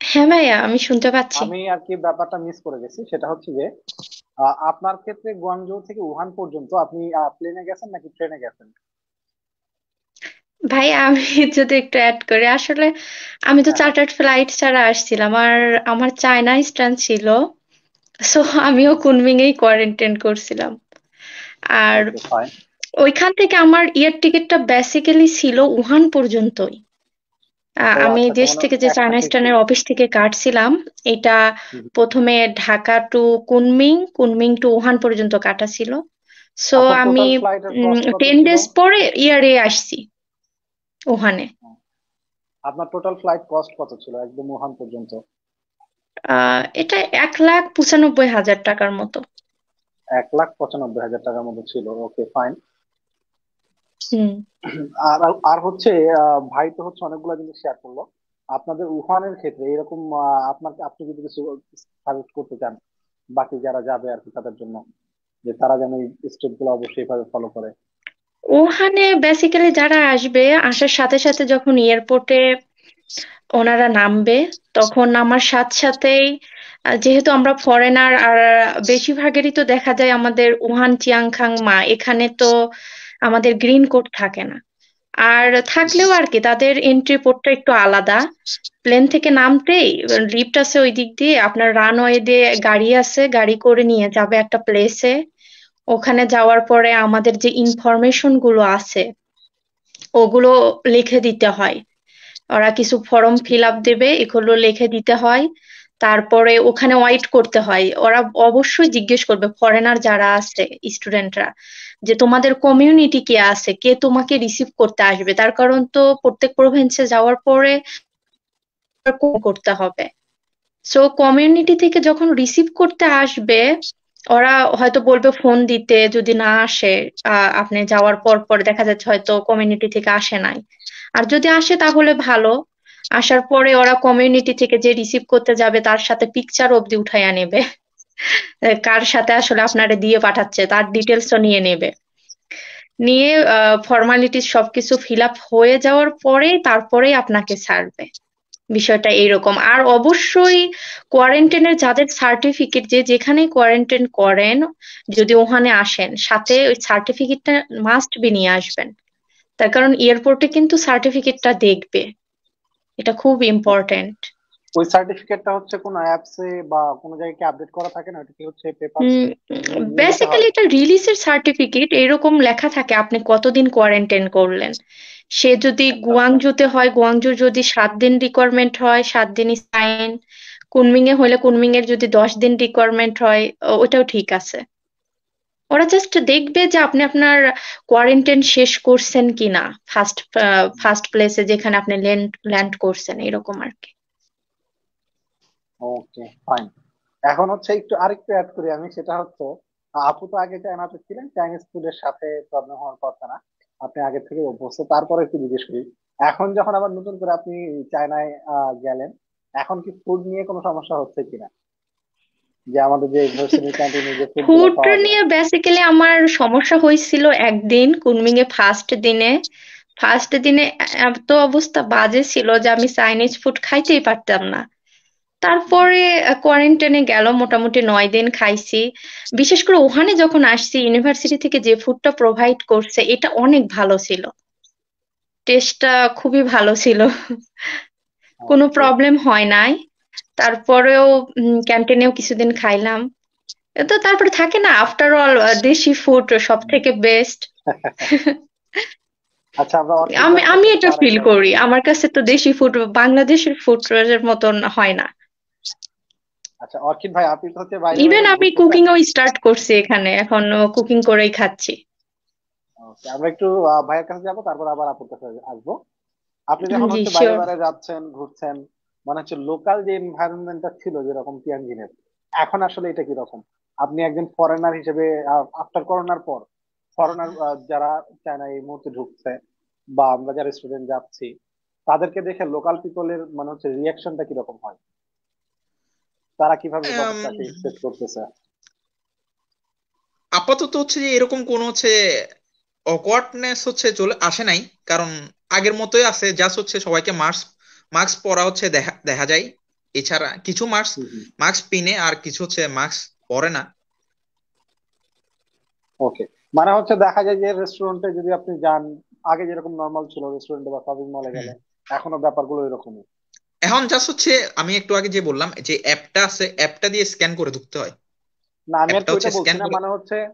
হ্যাঁ ভাইয়া আমি শুনতে পাচ্ছি। আমি আর কি ব্যাপারটা মিস করে গেছি সেটা হচ্ছে যে আপনার ক্ষেত্রে গুয়াংজৌ থেকে উহান পর্যন্ত আপনি প্লেনে গেছেন নাকি ট্রেনে গেছেন? ভাই আমি যদি একটু অ্যাড করি আসলে আমি তো হ্যাঁ। চার্টার্ড ফ্লাইট ছাড়া আসছিলাম আর আমার চায়না স্ট্যান্ড ছিল। সো আমিও কুনমিং এই কোয়ারেন্টাইন করছিলাম। আর ওইখান থেকে আমার ইয়ার টিকিটটা বেসিক্যালি ছিল উহান পর্যন্তই। আমি আচ্ছা, দেশ থেকে যে চায়না স্ট্যান্ডের অফিস থেকে কাটছিলাম এটা প্রথমে Dhaka to Kunming Kunming to Wuhan পর্যন্ত কাটা ছিল। সো আমি টেন ডেজ পরে ইয়ারে আসছি উহানে। আপনার টোটাল ফ্লাইট কস্ট কত ছিল একদম ওখান পর্যন্ত? এটা এক লাখ পঁচানব্বই হাজার টাকার মতো। এক লাখ পঁচানব্বই হাজার টাকার মতো ছিল ওকে ফাইন আর আর হচ্ছে ভাই তো হচ্ছে অনেকগুলো জিনিস শেয়ার করল। আপনাদের উহানের ক্ষেত্রে এরকম আপনাকে আপনি যদি কিছু সাজেস্ট করতে চান বাকি যারা যাবে আর কি তাদের জন্য যে তারা যেন এই স্টেপগুলো অবশ্যই এভাবে ফলো করে। ওখানে বেসিক্যালি যারা আসবে আসার সাথে সাথে যখন এয়ারপোর্টে ওনারা নামবে। তখন আমার সাথে সাথেই যেহেতু আমরা ফরেনার আর বেশিরভাগেরই তো দেখা যায় আমাদের উহান চিয়াংখাং মা, এখানে তো আমাদের গ্রিন কোড থাকে না। আর থাকলেও আর কি, তাদের এন্ট্রি পোর্টটা একটু আলাদা। প্লেন থেকে নামতেই লিফট আছে ওই দিক দিয়ে, আপনার রানওয়ে দিয়ে গাড়ি আছে, গাড়ি করে নিয়ে যাবে একটা প্লেসে ওখানে যাওয়ার পরে আমাদের যে ইনফরমেশনগুলো আছে, ওগুলো লিখে দিতে হয়। ওরা কিছু ফর্ম ফিল আপ দেবে, এগুলো লিখে দিতে হয়। তারপরে ওখানে ওয়াইট করতে হয়। ওরা অবশ্যই জিজ্ঞেস করবে ফরেনার যারা আছে স্টুডেন্টরা যে তোমাদের কমিউনিটি কে আছে, কে তোমাকে রিসিভ করতে আসবে? তার কারণ তো প্রত্যেক প্রভিন্সে যাওয়ার পরে করতে হবে। সো কমিউনিটি থেকে যখন রিসিভ করতে আসবে, ওরা হয়তো বলবে ফোন দিতে, যদি না আসে আপনি যাওয়ার পর পর দেখা যাচ্ছে হয়তো কমিউনিটি থেকে আসে নাই। আর যদি আসে তাহলে ভালো। আসার পরে ওরা কমিউনিটি থেকে যে রিসিভ করতে যাবে, তার সাথে পিকচার অব্দি উঠাইয়া নেবে। কার সাথে আসলে আপনারে দিয়ে পাঠাচ্ছে, তার ডিটেলসও নিয়ে নেবে। নিয়ে ফর্মালিটিস সবকিছু ফিল আপ হয়ে যাওয়ার পরে তারপরেই আপনাকে ছাড়বে। বিষয়টা এইরকম। আর অবশ্যই কোয়ারেন্টাইনের যাদের সার্টিফিকেট যে যেখানে কোয়ারেন্টাইন করেন, যদি ওখানে আসেন, সাথে ওই সার্টিফিকেটটা মাস্ট বি নিয়ে আসবেন। তার কারণ এয়ারপোর্টে কিন্তু সার্টিফিকেটটা দেখবে। এটা খুব ইম্পর্টেন্ট ওই সার্টিফিকেটটা হচ্ছে কোন অ্যাপসে বা কোন জায়গায় কি আপডেট করা থাকে না? এটা কি হচ্ছে পেপার বেসিক্যালি এটা রিলিজের সার্টিফিকেট এরকম লেখা থাকে আপনি কতদিন কোয়ারেন্টাইন করলেন? সে যদি আচ্ছা, আচ্ছা। গুয়াংজুতে হয় গুয়াংজুর যদি সাত দিন রিকোয়ারমেন্ট হয় সাত দিনই সাইন কুনমিং এ হলে কুনমিং এর যদি দশ দিন রিকোয়ারমেন্ট হয় ওটাও ঠিক আছে। ওরা জাস্ট দেখবে যে আপনি আপনার কোয়ারেন্টাইন শেষ করছেন কিনা ফার্স্ট ফার্স্ট প্লেসে যেখানে আপনি ল্যান্ড ল্যান্ড করছেন, এরকম আর কি। ওকে ফাইন এখন হচ্ছে একটু আরেকটু অ্যাড করি আমি, সেটা হচ্ছে, আপু তো আগে চায়নাতে ছিলেন চাইনিজ ফুডের সাথে প্রবলেম হওয়ার কথা না। আপনি আগে থেকে অভ্যস্ত, তারপরে একটু জিজ্ঞেস করি। এখন যখন আবার নতুন করে আপনি চায়নায় গেলেন, এখন কি ফুড নিয়ে কোনো সমস্যা হচ্ছে কিনা? যে আমাদের যে ইউনিভার্সিটি ক্যান্টিনে যে ফুড নিয়ে বেসিক্যালি আমার সমস্যা হয়েছিল একদিন কুনমিং এ ফার্স্ট দিনে। ফার্স্ট দিনে এত অবস্থা বাজে ছিল যে আমি চাইনিজ ফুড খাইতেই পারতাম না। তারপরে কোয়ারেন্টাইনে গেল মোটামুটি নয় দিন খাইছি। বিশেষ করে ওখানে যখন আসছি ইউনিভার্সিটি থেকে যে ফুডটা প্রোভাইড করছে এটা অনেক ভালো ছিল। টেস্টটা খুবই ভালো ছিল। কোনো প্রবলেম হয় নাই। তারপরেও ক্যান্টিনেও কিছুদিন খাইলাম। তো তারপরে থাকে না আফটার অল দেশি ফুড সব থেকে বেস্ট আচ্ছা আমি আমি এটা ফিল করি। আমার কাছে তো দেশি ফুড বাংলাদেশের ফুড এর মতন হয় না। আচ্ছা অর্কিড ভাই আপনি তো হচ্ছে ইভেন আমি কুকিং ও স্টার্ট করছি এখানে। এখন কুকিং করেই খাচ্ছি। আমরা একটু ভাইয়ের কাছে যাব তারপর আবার আপুর কাছে আসব। আপনি যখন হচ্ছে বাইরে বাইরে যাচ্ছেন ঘুরছেন মানে হচ্ছে লোকাল যে এনভায়রনমেন্টটা ছিল যেরকম তিয়ানজিনের এখন আসলে এটা কি রকম আপনি একজন ফরেনার হিসেবে আফটার করোনার পর ফরেনার যারা চায়না এই মুহূর্তে ঢুকছে বা আমরা যারা স্টুডেন্ট যাচ্ছি তাদেরকে দেখে লোকাল পিপলের মানে হচ্ছে রিয়াকশনটা কীরকম হয়? তারা কীভাবে করতেছে? আপাতত হচ্ছে যে এরকম কোন হচ্ছে অকওয়ার্ডনেস হচ্ছে চলে আসে নাই। কারণ আগের মতোই আছে জাস্ট হচ্ছে সবাইকে মাস্ক মাস্ক পরা হচ্ছে দেখা দেখা যায়। এছাড়া কিছু মাস্ক মাস্ক পিনে আর কিছু হচ্ছে মাস্ক পরে না। ওকে মানে হচ্ছে দেখা যায় যে রেস্টুরেন্টে যদি আপনি যান আগে যেরকম নর্মাল ছিল রেস্টুরেন্টে বা শপিং মলে গেলে এখনও ব্যাপারগুলো এরকমই। এখন জাস্ট হচ্ছে আমি একটু আগে যে বললাম যে অ্যাপটা আছে অ্যাপটা দিয়ে স্ক্যান করে ঢুকতে হয়। না আমি আর ওইটা বলছি না করে- মানে হচ্ছে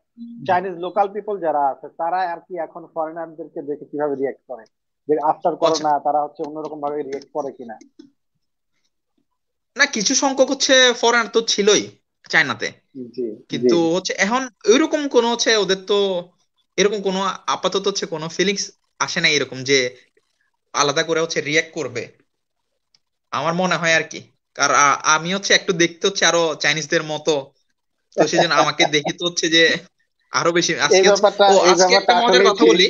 চাইনিজ লোকাল পিপল যারা আছে তারা আর কি এখন ফরেনারদেরকে দেখে কীভাবে রিয়েক্ট করে। যে আফটার করোনা তারা হচ্ছে অন্যরকম ভাবে রিয়েক্ট করে কিনা। না কিছু সংখ্যক হচ্ছে ফরেনার তো ছিলই চায়নাতে। কিন্তু হচ্ছে এখন ওইরকম কোনো হচ্ছে ওদের তো এরকম কোনো আপাতত হচ্ছে কোনো ফিলিংস আসে না এরকম যে আলাদা করে হচ্ছে রিয়াক্ট করবে। আমার মনে হয় আর কি। আর আমি হচ্ছে একটু দেখতে হচ্ছে আরও চাইনিজদের মতো। তো সেজন্য আমাকে দেখে তো হচ্ছে যে আরও বেশি আজকে ও আজকে একটা মজার কথা বলি।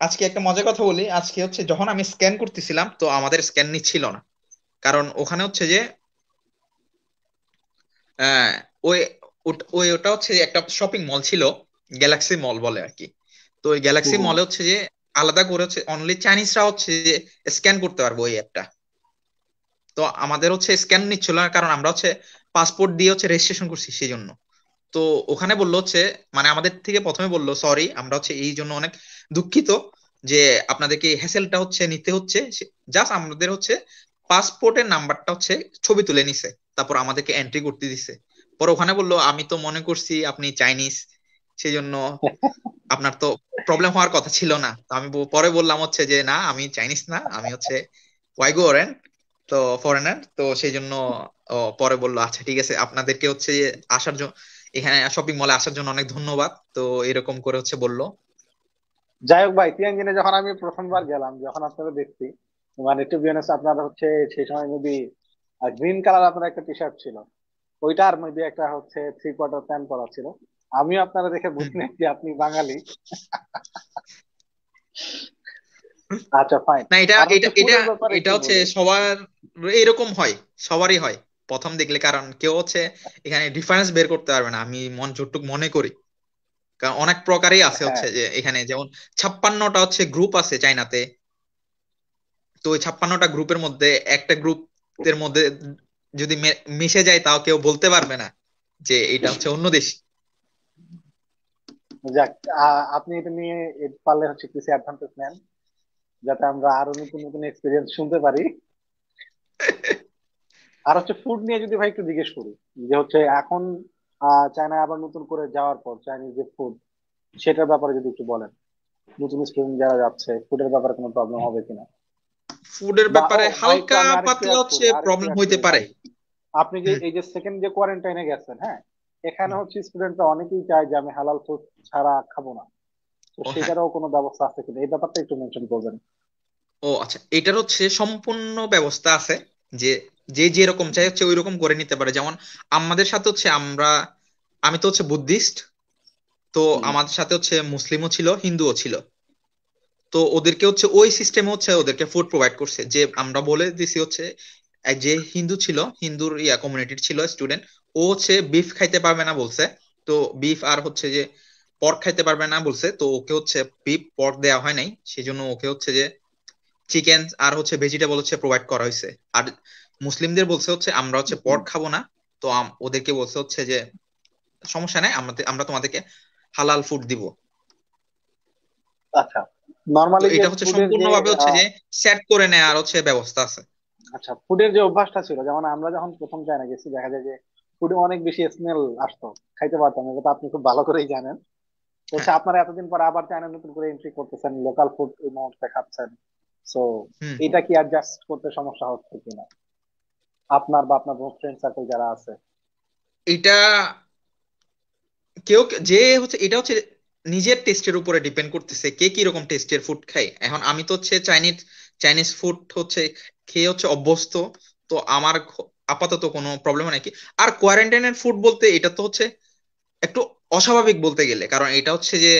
আজকে একটা মজার কথা বলি। আজকে হচ্ছে যখন আমি স্ক্যান করতেছিলাম তো আমাদের স্ক্যান নিচ্ছিল না। কারণ ওখানে হচ্ছে যে ওই ওই ওটা হচ্ছে একটা শপিং মল ছিল গ্যালাক্সি মল বলে আর কি। তো ওই গ্যালাক্সি। মলে হচ্ছে যে আলাদা করে হচ্ছে অনলি চাইনিজরা হচ্ছে যে স্ক্যান করতে পারব ওই অ্যাপটা তো আমাদের হচ্ছে স্ক্যান নিচ্ছিল না কারণ আমরা হচ্ছে পাসপোর্ট দিয়ে হচ্ছে রেজিস্ট্রেশন করছি সেই জন্য তো ওখানে বলল হচ্ছে মানে আমাদের থেকে প্রথমে বলল সরি আমরা হচ্ছে এই জন্য অনেক দুঃখিত যে আপনাদেরকে হ্যাসেলটা হচ্ছে নিতে হচ্ছে। জাস্ট আমাদের হচ্ছে পাসপোর্টের নাম্বারটা হচ্ছে ছবি তুলে নিছে, তারপর আমাদেরকে এন্ট্রি করতে দিছে। পরে ওখানে বলল, আমি তো মনে করছি আপনি চাইনিজ সেই জন্য আপনার তো প্রবলেম হওয়ার কথা ছিল না। তো আমি পরে বললাম হচ্ছে যে, না, আমি চাইনিজ না, আমি হচ্ছে ওয়াইগোরেন তো ফরেনার তো সেই জন্য পরে বলল আচ্ছা ঠিক আছে, আপনাদেরকে হচ্ছে আসার জন্য এখানে শপিং মলে আসার জন্য অনেক ধন্যবাদ। তো এরকম করে হচ্ছে বলল। যাই হোক ভাই তিয়ানজিনে যখন আমি প্রথমবার গেলাম যখন আপনারা দেখছি মানে টু বি অনেস্ট আপনার হচ্ছে সেই সময় মেবি গ্রিন কালার আপনার একটা টি শার্ট ছিল। ওইটা আর মেবি একটা হচ্ছে থ্রি কোয়ার্টার প্যান্ট পরা ছিল। আমিও আপনারা দেখে বুঝলেন যে আপনি বাঙালি। আচ্ছা ফাইন না এটা এটা এটা এটা হচ্ছে সবার এরকম হয় সবারই হয়। প্রথম দেখলে কারণ কেউ হচ্ছে এখানে ডিফারেন্স বের করতে পারবে না। আমি মন যতটুক মনে করি। কারণ অনেক প্রকারই আছে হ্যাঁ। হচ্ছে যে এখানে যেমন ছাপ্পান্নটা হচ্ছে গ্রুপ আছে চাইনাতে তো ওই ছাপ্পান্নটা গ্রুপের মধ্যে একটা গ্রুপের মধ্যে যদি মিশে যায় তাও কেউ বলতে পারবে না যে এটা হচ্ছে অন্য দেশ। যাক আপনি এটা নিয়ে পারলে হচ্ছে কিছু অ্যাডভান্টেজ নেন যাতে আমরা আরও নতুন নতুন এক্সপিরিয়েন্স শুনতে পারি। আর হচ্ছে ফুড নিয়ে যদি ভাই একটু জিজ্ঞেস করি যে হচ্ছে এখন আহ চায়নায় আবার নতুন করে যাওয়ার পর চাইনিজ যে ফুড সেটার ব্যাপারে যদি একটু বলেন। নতুন স্টুডেন্ট যারা যাচ্ছে ফুডের ব্যাপারে কোনো প্রবলেম হবে কিনা? ফুডের ব্যাপারে হালকা পাতলা হচ্ছে প্রবলেম হইতে পারে। আপনি যে এই যে সেকেন্ড যে কোয়ারেন্টাইনে গেছেন হ্যাঁ? এখানে হচ্ছে স্টুডেন্টরা অনেকেই চায় যে আমি হালাল ফুড ছাড়া খাব না। তো হ্যাঁ। সেটারও কোনো ব্যবস্থা আছে কিনা? এই ব্যাপারটা একটু মেনশন করবেন। ও আচ্ছা। এটার হচ্ছে সম্পূর্ণ ব্যবস্থা আছে। যে যে যেরকম চাই হচ্ছে ওই রকম করে নিতে পারে। যেমন আমাদের সাথে হচ্ছে আমরা আমি তো হচ্ছে বুদ্ধিস্ট তো। আমাদের সাথে হচ্ছে মুসলিমও ছিল হিন্দুও ছিল। তো ওদেরকে হচ্ছে ওই সিস্টেমে হচ্ছে ওদেরকে ফুড প্রোভাইড করছে। যে আমরা বলে দিছি হচ্ছে যে হিন্দু ছিল হিন্দুর ইয়া কমিউনিটির ছিল স্টুডেন্ট ও হচ্ছে বিফ খাইতে পারবে না বলছে। তো বিফ আর হচ্ছে যে পর্ক খাইতে পারবে না বলছে। তো ওকে হচ্ছে বিফ পর্ক দেওয়া হয় নাই। সেই জন্য ওকে হচ্ছে যে চিকেন আর হচ্ছে ভেজিটেবল হচ্ছে প্রোভাইড করা হয়েছে আর মুসলিমদের বলছে হচ্ছে আমরা হচ্ছে পর্ক খাব না। তো ওদেরকে বলছে হচ্ছে যে সমস্যা নাই আমরা আমরা তোমাদেরকে হালাল ফুড দিব। আচ্ছা নরমালি এটা হচ্ছে সম্পূর্ণভাবে হচ্ছে যে সেট করে নেয় আর হচ্ছে ব্যবস্থা আছে। আচ্ছা ফুডের যে অভ্যাসটা ছিল যেমন আমরা যখন প্রথম চায়না গেছি দেখা যায় যে ফুডে অনেক বেশি স্মেল আসতো খাইতে পারতাম এটা আপনি খুব ভালো করেই জানেন। হচ্ছে হ্যাঁ। আপনারা এতদিন পর আবার চায়না নতুন করে এন্ট্রি করতেছেন লোকাল ফুড এই মুহূর্তে খাচ্ছেন। সো এটা কি অ্যাডজাস্ট করতে সমস্যা হচ্ছে কিনা? আপনার বা আপনার ফ্রেন্ড সার্কেল যারা আছে। এটা কেউ যে হচ্ছে এটা হচ্ছে নিজের টেস্টের উপরে ডিপেন্ড করতেছে কে কি রকম টেস্টের ফুড খায়। এখন আমি তো হচ্ছে চাইনিজ চাইনিজ ফুড হচ্ছে খেয়ে হচ্ছে অভ্যস্ত তো আমার আপাতত কোনো প্রবলেম নাকি আর কোয়ারেন্টাইনের ফুড বলতে এটা তো হচ্ছে একটু অস্বাভাবিক বলতে গেলে। কারণ এটা হচ্ছে যে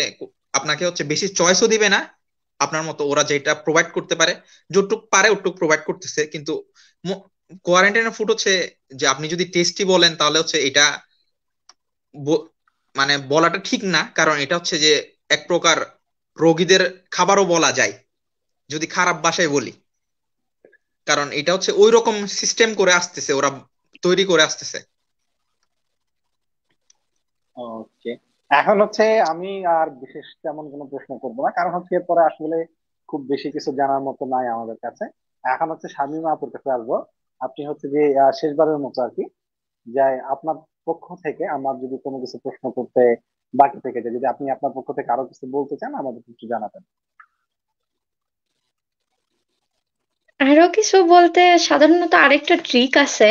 আপনাকে হচ্ছে বেশি চয়েসও দিবে না আপনার মতো ওরা যেটা প্রোভাইড করতে পারে, যতটুক পারে ওটুক প্রোভাইড করতেছে। কিন্তু কোয়ারেন্টাইনের ফুড হচ্ছে যে আপনি যদি টেস্টি বলেন তাহলে হচ্ছে এটা মানে বলাটা ঠিক না। কারণ এটা হচ্ছে যে এক প্রকার রোগীদের খাবারও বলা যায়। যদি খারাপ বাসায় বলি। কারণ এটা হচ্ছে ওই রকম সিস্টেম করে আসতেছে, ওরা তৈরি করে আসতেছে। ওকে এখন হচ্ছে আমি আর বিশেষ তেমন কোনো প্রশ্ন করব না, কারণ হচ্ছে এরপরে আসলে খুব বেশি কিছু জানার মতো নাই আমাদের কাছে। এখন হচ্ছে শামিমা আপুর কাছে আসব। আপনি হচ্ছে যে শেষবারের মতো আর কি যাই আপনার পক্ষ থেকে আমার যদি কোনো কিছু প্রশ্ন করতে বাকি থেকে যায়, যদি আপনি আপনার পক্ষ থেকে আরও কিছু বলতে চান, আমাদের কিছু জানাবেন। আরও কিছু বলতে সাধারণত আরেকটা ট্রিক আছে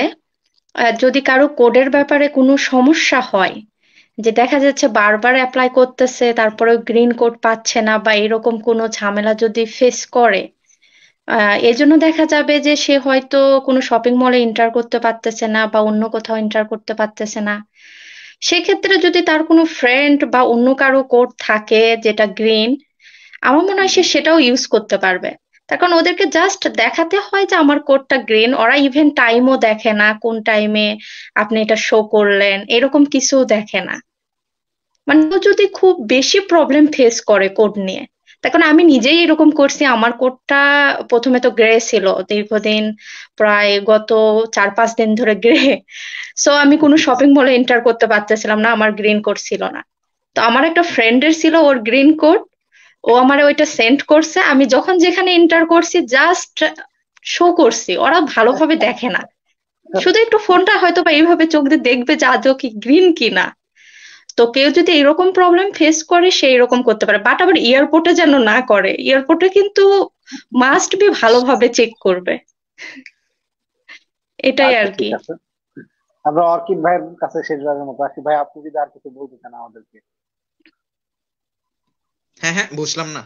যদি কারও কোডের ব্যাপারে কোনো সমস্যা হয় যে দেখা যাচ্ছে বারবার অ্যাপ্লাই করতেছে তারপরে গ্রিন কোড পাচ্ছে না বা এরকম কোনো ঝামেলা যদি ফেস করে এই জন্য দেখা যাবে যে সে হয়তো কোনো শপিং মলে এন্টার করতে পারতেছে না বা অন্য কোথাও এন্টার করতে পারতেছে না। সেক্ষেত্রে যদি তার কোনো ফ্রেন্ড বা অন্য কারও কোড থাকে যেটা গ্রিন আমার মনে হয় সে সেটাও ইউজ করতে পারবে। কারণ ওদেরকে জাস্ট দেখাতে হয় যে আমার কোডটা গ্রিন ওরা ইভেন টাইমও দেখে না কোন টাইমে আপনি এটা শো করলেন, এরকম কিছু দেখে না। মানে যদি খুব বেশি প্রবলেম ফেস করে কোড নিয়ে তখন আমি নিজেই এরকম করছি, আমার কোডটা প্রথমে তো গ্রে ছিল, দীর্ঘদিন প্রায় গত চার পাঁচ দিন ধরে গ্রে সো আমি কোনো শপিং মলে এন্টার করতে পারতেছিলাম না, আমার গ্রিন কোড ছিল না। তো আমার একটা ফ্রেন্ডের ছিল ওর গ্রিন কোড ও আমার ওইটা সেন্ড করছে আমি যখন যেখানে এন্টার করছি জাস্ট শো করছি। ওরা ভালোভাবে দেখে না। শুধু একটু ফোনটা হয়তো বা এইভাবে চোখ দিয়ে দেখবে যে আদৌ কি গ্রিন কিনা। তো কেউ যদি এরকম প্রবলেম ফেস করে সে এরকম করতে পারে। বাট আবার এয়ারপোর্টে যেন না করে এয়ারপোর্টে কিন্তু মাস্ট বি ভালোভাবে চেক করবে। এটাই আর কি। আমরা অর্কিড ভাইয়ের কাছে শেষবারের মতো আসি। ভাই আপনি যদি আর কিছু বলতে চান আমাদেরকে। হ্যাঁ হ্যাঁ বুঝলাম না।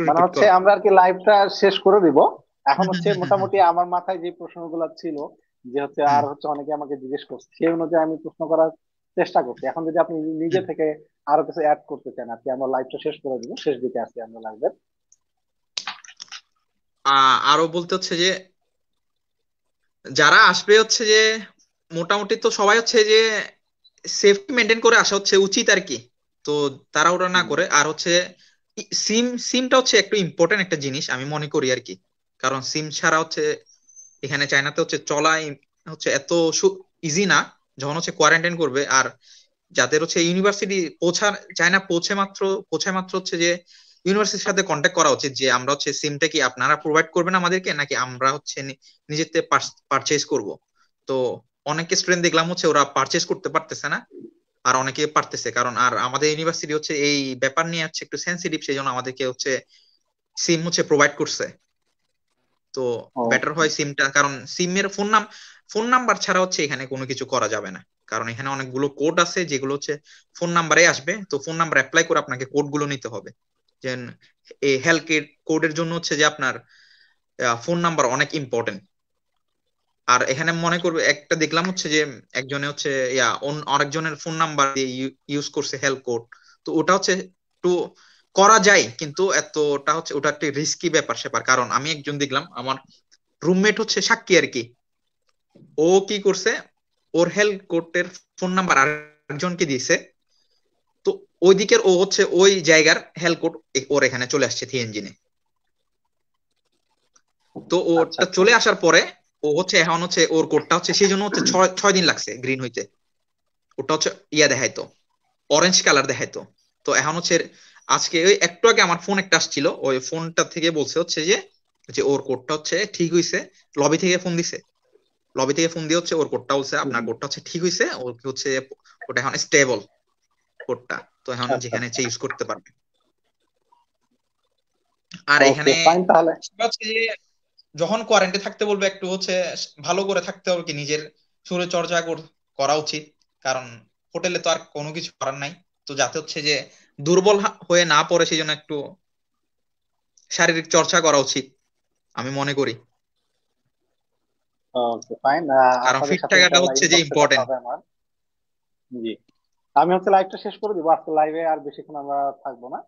মানে হচ্ছে আমরা আর কি লাইভটা শেষ করে দিব। এখন হচ্ছে মোটামুটি আমার মাথায় যে প্রশ্নগুলো ছিল যে হচ্ছে আর হচ্ছে অনেকে আমাকে জিজ্ঞেস করছে সেই অনুযায়ী আমি প্রশ্ন করার চেষ্টা করছি। এখন যদি আপনি নিজে থেকে আরও কিছু অ্যাড করতে চান আর কি আমরা লাইভটা শেষ করে দিব শেষ দিকে আছি আমরা লাইভের আরও বলতে হচ্ছে যে যারা আসবে হচ্ছে যে মোটামুটি তো সবাই হচ্ছে যে সেফটি মেনটেন করে আসা হচ্ছে উচিত আর কি। তো তারা ওটা না করে আর হচ্ছে সিম সিমটা হচ্ছে একটু ইম্পর্টেন্ট একটা জিনিস আমি মনে করি আর কি। কারণ সিম ছাড়া হচ্ছে এখানে চায়নাতে হচ্ছে চলা হচ্ছে এত ইজি না যখন হচ্ছে কোয়ারেন্টাইন করবে আর যাদের হচ্ছে ইউনিভার্সিটি পৌঁছার চায়না পৌঁছে মাত্র পৌঁছায় মাত্র হচ্ছে যে ইউনিভার্সিটির সাথে কন্ট্যাক্ট করা উচিত যে আমরা হচ্ছে সিমটা কি আপনারা প্রোভাইড করবেন আমাদেরকে নাকি আমরা হচ্ছে নিজের পারচেজ করব। তো অনেক স্টুডেন্ট দেখলাম হচ্ছে ওরা পারচেজ করতে পারতেছে না। আর অনেকে পারতেছে কারণ আর আমাদের ইউনিভার্সিটি হচ্ছে এই ব্যাপার নিয়ে হচ্ছে একটু সেন্সিটিভ সেই জন্য আমাদেরকে হচ্ছে সিম হচ্ছে প্রোভাইড করছে। তো বেটার হয় সিমটা কারণ সিমের ফোন নাম ফোন নাম্বার ছাড়া হচ্ছে এখানে কোনো কিছু করা যাবে না। কারণ এখানে অনেকগুলো কোড আছে যেগুলো হচ্ছে ফোন নাম্বারে আসবে তো ফোন নাম্বার অ্যাপ্লাই করে আপনাকে কোডগুলো নিতে হবে। যেন এই হেলথ কোডের জন্য হচ্ছে যে আপনার ফোন নাম্বার অনেক ইম্পর্টেন্ট আর এখানে মনে করবে একটা দেখলাম হচ্ছে যে একজনে হচ্ছে ইয়া আরেকজনের ফোন নাম্বার দিয়ে ইউজ করছে হেল্প কোড তো ওটা হচ্ছে একটু করা যায় কিন্তু এতটা হচ্ছে ওটা একটা রিস্কি ব্যাপার সেপার কারণ আমি একজন দেখলাম আমার রুমমেট হচ্ছে সাক্ষী আর কি। ও কি করছে ওর হেলথ কোর্টের ফোন নাম্বার আরেকজনকে দিয়েছে। তো ওই দিকের ও হচ্ছে ওই জায়গার হেলথ কোর্ট ওর এখানে চলে আসছে থি ইঞ্জিনে তো ওটা আচ্ছা। চলে আসার পরে ও হচ্ছে এখন হচ্ছে ওর কোডটা হচ্ছে সেই জন্য হচ্ছে ছয় দিন লাগছে গ্রিন হইতে। ওটা হচ্ছে ইয়া দেখাইতো অরেঞ্জ কালার দেখাইতো। তো এখন হচ্ছে আজকে ওই একটু আগে আমার ফোন একটা আসছিল ওই ফোনটা থেকে বলছে হচ্ছে যে যে ওর কোডটা হচ্ছে ঠিক হইছে লবি থেকে ফোন দিছে। লবি থেকে ফোন দিয়ে হচ্ছে ওর কোডটা বলছে আপনার কোডটা হচ্ছে ঠিক হইছে ওর কি হচ্ছে ওটা এখন স্টেবল কোডটা তো এখন আচ্ছা। যেখানে আচ্ছা ইউজ করতে পারবে। আর এখানে তাহলে। হচ্ছে যখন কোয়ারেন্টাইন থাকতে বলবে একটু হচ্ছে ভালো করে থাকতে হবে কি নিজের শরীর চর্চা করা উচিত। কারণ হোটেলে তো আর কোনো কিছু করার নাই। তো যাতে হচ্ছে যে দুর্বল হয়ে না পড়ে সেই জন্য একটু শারীরিক চর্চা করা উচিত আমি মনে করি। কারণ ফিট থাকাটা হচ্ছে যে ইম্পর্টেন্ট জি আমি হচ্ছে লাইভটা শেষ করে দিব আজকে লাইভে আর বেশিক্ষণ আমরা থাকব না।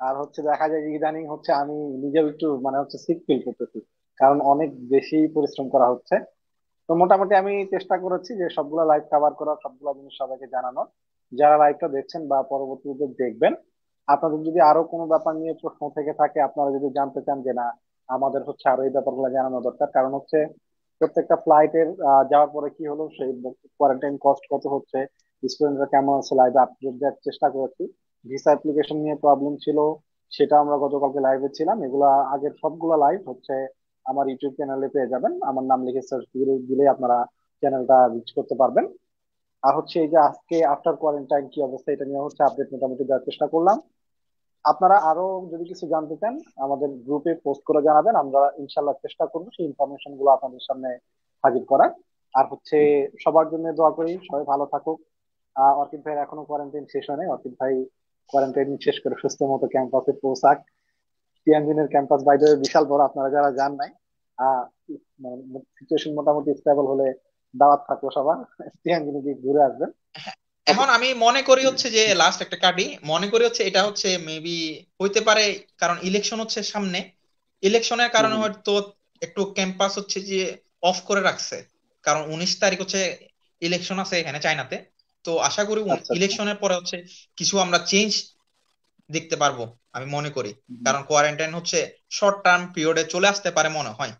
আর হচ্ছে দেখা যায় যে ইদানিং হচ্ছে আমি নিজেও একটু মানে হচ্ছে সিক ফিল করতেছি। কারণ অনেক বেশি পরিশ্রম করা হচ্ছে। তো মোটামুটি আমি চেষ্টা করেছি যে সবগুলা লাইভ কভার করার সবগুলা জিনিস সবাইকে জানানোর। যারা লাইভটা দেখছেন বা পরবর্তীতে দেখবেন, আপনাদের যদি আরও কোনো ব্যাপার নিয়ে প্রশ্ন থেকে থাকে, আপনারা যদি জানতে চান যে না, আমাদের হচ্ছে আরও এই ব্যাপারগুলো জানানো দরকার। কারণ হচ্ছে প্রত্যেকটা ফ্লাইটের যাওয়ার পরে কি হলো, সেই কোয়ারেন্টাইন কস্ট কত হচ্ছে স্টুডেন্টরা কেমন আছে লাইভে আপডেট দেওয়ার চেষ্টা করেছি ভিসা অ্যাপ্লিকেশন নিয়ে প্রবলেম ছিল, সেটা আমরা গতকালকে লাইভে ছিলাম। এগুলা আগের সবগুলো লাইভ হচ্ছে আমার ইউটিউব চ্যানেলে পেয়ে যাবেন। আমার নাম লিখে সার্চ দিলেই আপনারা চ্যানেলটা রিচ করতে পারবেন। আর হচ্ছে এই যে আজকে আফটার কোয়ারেন্টাইন কি অবস্থা, এটা নিয়ে হচ্ছে আপডেট মোটামুটি দেওয়ার চেষ্টা করলাম। আপনারা আরও যদি কিছু জানতে চান, আমাদের গ্রুপে পোস্ট করে জানাবেন। আমরা ইনশাল্লাহ চেষ্টা করব সেই ইনফরমেশনগুলো আপনাদের সামনে হাজির করার। আর হচ্ছে সবার জন্য দোয়া করি, সবাই ভালো থাকুক। অর্কিদ ভাইয়ের এখনও কোয়ারেন্টাইন শেষ হয়নি। অর্কিদ ভাই কোয়ারেন্টাইন শেষ করে সুস্থ মতো ক্যাম্পাসে পৌঁছাক। টিএনজিনের ক্যাম্পাস বাইরে বিশাল বড় আপনারা যারা যান নাই সিচুয়েশন মোটামুটি স্টেবল হলে দাওয়াত থাকল সবার টিএনজিনে গিয়ে ঘুরে আসবেন। এখন আমি মনে করি হচ্ছে যে লাস্ট একটা কাটি মনে করি হচ্ছে এটা হচ্ছে মেবি হইতে পারে কারণ ইলেকশন হচ্ছে সামনে। ইলেকশনের কারণে হয়তো একটু ক্যাম্পাস হচ্ছে যে অফ করে রাখছে। কারণ উনিশ তারিখ হচ্ছে ইলেকশন আছে এখানে চায়নাতে তো। আশা করি আচ্ছা, আচ্ছা। ইলেকশনের পরে হচ্ছে কিছু আমরা চেঞ্জ দেখতে পারব আমি মনে করি। কারণ কোয়ারেন্টাইন হচ্ছে শর্ট টার্ম পিরিয়ডে চলে আসতে পারে মনে হয়।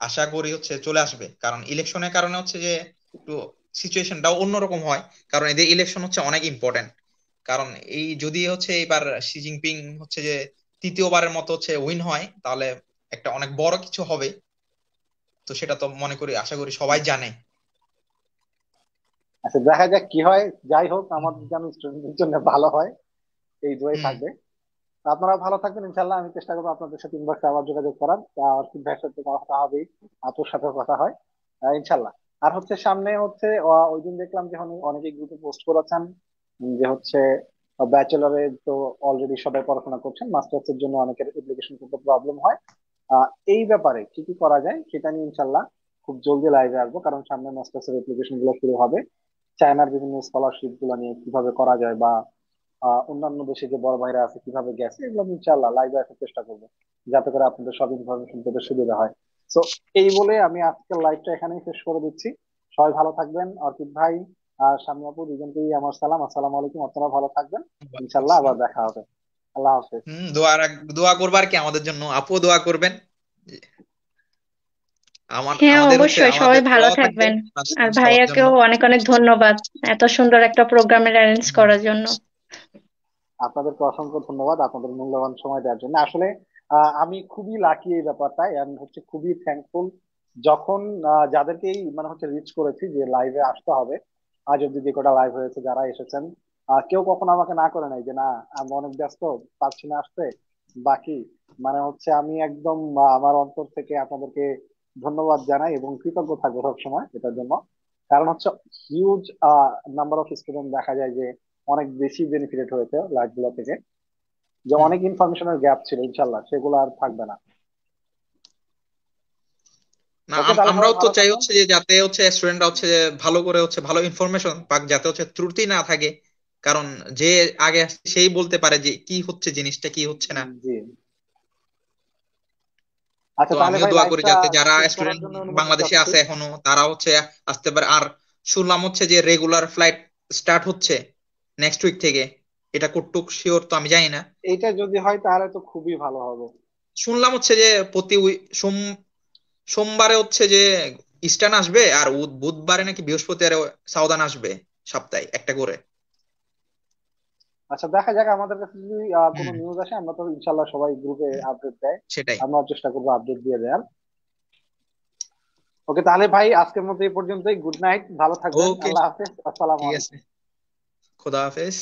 আশা করি হচ্ছে চলে আসবে। কারণ ইলেকশনের কারণে হচ্ছে যে একটু সিচুয়েশনটাও অন্যরকম হয়। কারণ এদের ইলেকশন হচ্ছে অনেক ইম্পর্টেন্ট কারণ এই যদি হচ্ছে এবার শি জিনপিং হচ্ছে যে তৃতীয়বারের মতো হচ্ছে উইন হয় তাহলে একটা অনেক বড় কিছু হবে। তো সেটা তো মনে করি আশা করি সবাই জানে। আচ্ছা দেখা যাক কি হয়। যাই হোক আমাদের যেন স্টুডেন্টদের জন্য ভালো হয়। এই দোয়াই। থাকবে। আপনারা ভালো থাকবেন ইনশাল্লাহ আমি চেষ্টা করব আপনাদের সাথে ইনবক্সে আবার যোগাযোগ করার। অর্কিড ভাইয়ের সাথে কথা হবেই আপুর সাথে কথা হয়। ইনশাল্লাহ আর হচ্ছে সামনে হচ্ছে ওই দিন দেখলাম যে অনেকে গ্রুপে পোস্ট করেছেন যে হচ্ছে ব্যাচেলরে তো অলরেডি সবাই পড়াশোনা করছেন মাস্টার্স এর জন্য অনেকের অ্যাপ্লিকেশন করতে প্রবলেম হয়। এই ব্যাপারে কি কি করা যায় সেটা নিয়ে ইনশাল্লাহ খুব জলদি লাইভে আসব কারণ সামনে মাস্টার্স এর অ্যাপ্লিকেশনগুলো শুরু হবে। চায়নার বিভিন্ন স্কলারশিপগুলো নিয়ে কীভাবে করা যায় বা অন্যান্য দেশে যে বড় ভাইরা আছে কীভাবে গেছে এগুলো আমি ইনশাল্লাহ লাইভে আসার চেষ্টা করব। যাতে করে আপনাদের সব ইনফরমেশন পেতে সুবিধা হয়। তো এই বলে আমি আজকের লাইভটা এখানেই শেষ করে দিচ্ছি। সবাই ভালো থাকবেন। অর্কিদ ভাই আর সামনে আপু দুজনকেই আমার সালাম। আসসালামু আলাইকুম। আপনারা ভালো থাকবেন। ইনশাল্লাহ আবার দেখা হবে। আল্লাহ হাফেজ। হম দোয়া দোয়া করবার কি আমাদের জন্য? আপু দোয়া করবেন? আমার হ্যাঁ আমাদের হচ্ছে অবশ্যই সবাই ভালো দোয়া থাকবে। থাকবেন। আর সবার ভাইয়াকেও অনেক অনেক ধন্যবাদ। এত সুন্দর একটা প্রোগ্রামের অ্যারেঞ্জ করার জন্য। আপনাদেরকে অসংখ্য ধন্যবাদ আপনাদের মূল্যবান সময় দেওয়ার জন্য। আসলে আমি খুবই লাকি এই ব্যাপারটাই আমি হচ্ছে খুবই থ্যাঙ্কফুল যখন যাদেরকেই মানে হচ্ছে রিচ করেছি যে লাইভে আসতে হবে। আজ অব্দি যে কটা লাইভ হয়েছে, যারা এসেছেন কেউ কখনো আমাকে না করে নাই যে, না, আমি অনেক ব্যস্ত, পারছি না আসতে, বাকি। মানে হচ্ছে আমি একদম আমার অন্তর থেকে আপনাদেরকে ধন্যবাদ জানাই এবং কৃতজ্ঞ থাকব সবসময় এটার জন্য। কারণ হচ্ছে হিউজ নাম্বার অফ স্টুডেন্ট দেখা যায় যে অনেক বেশি বেনিফিটেড হয়েছে লাইভগুলো থেকে। যে অনেক ইনফরমেশনের গ্যাপ ছিল ইনশাল্লাহ সেগুলো আর থাকবে না। না আমরাও তো চাই হচ্ছে যে যাতে হচ্ছে স্টুডেন্টরা হচ্ছে ভালো করে হচ্ছে ভালো ইনফরমেশন পাক যাতে হচ্ছে ত্রুটি না থাকে। কারণ যে আগে সেই বলতে পারে যে কি হচ্ছে জিনিসটা কি হচ্ছে না। আচ্ছা তো তাহলে আমিও দোয়া করি যাতে যারা স্টুডেন্ট বাংলাদেশে আছে এখনও তারা হচ্ছে আসতে পারে। আর শুনলাম হচ্ছে যে রেগুলার ফ্লাইট স্টার্ট হচ্ছে। নেক্সট উইক থেকে। এটা কতটুক শিওর তো আমি জানি না। এইটা যদি হয় তাহলে তো খুবই ভালো হবে। শুনলাম হচ্ছে যে প্রতি সোম সোমবারে হচ্ছে যে ইস্টার্ন আসবে আর বুধবারে নাকি বৃহস্পতিবারে সাউদার্ন আসবে সপ্তাহে একটা করে। আচ্ছা দেখা যাক আমাদের কাছে যদি কোনো নিউজ আসে আমরা তো ইনশাল্লাহ সবাই গ্রুপে আপডেট দেয়। সেটাই। আমরাও চেষ্টা করব আপডেট দিয়ে দেওয়ার। ওকে তাহলে ভাই আজকের মতো এই পর্যন্তই। গুড নাইট ভালো থাকবেন। আল্লাহ হাফেজ। আসসালামু ঠিক আলাইকুম। আছে খোদা হাফেজ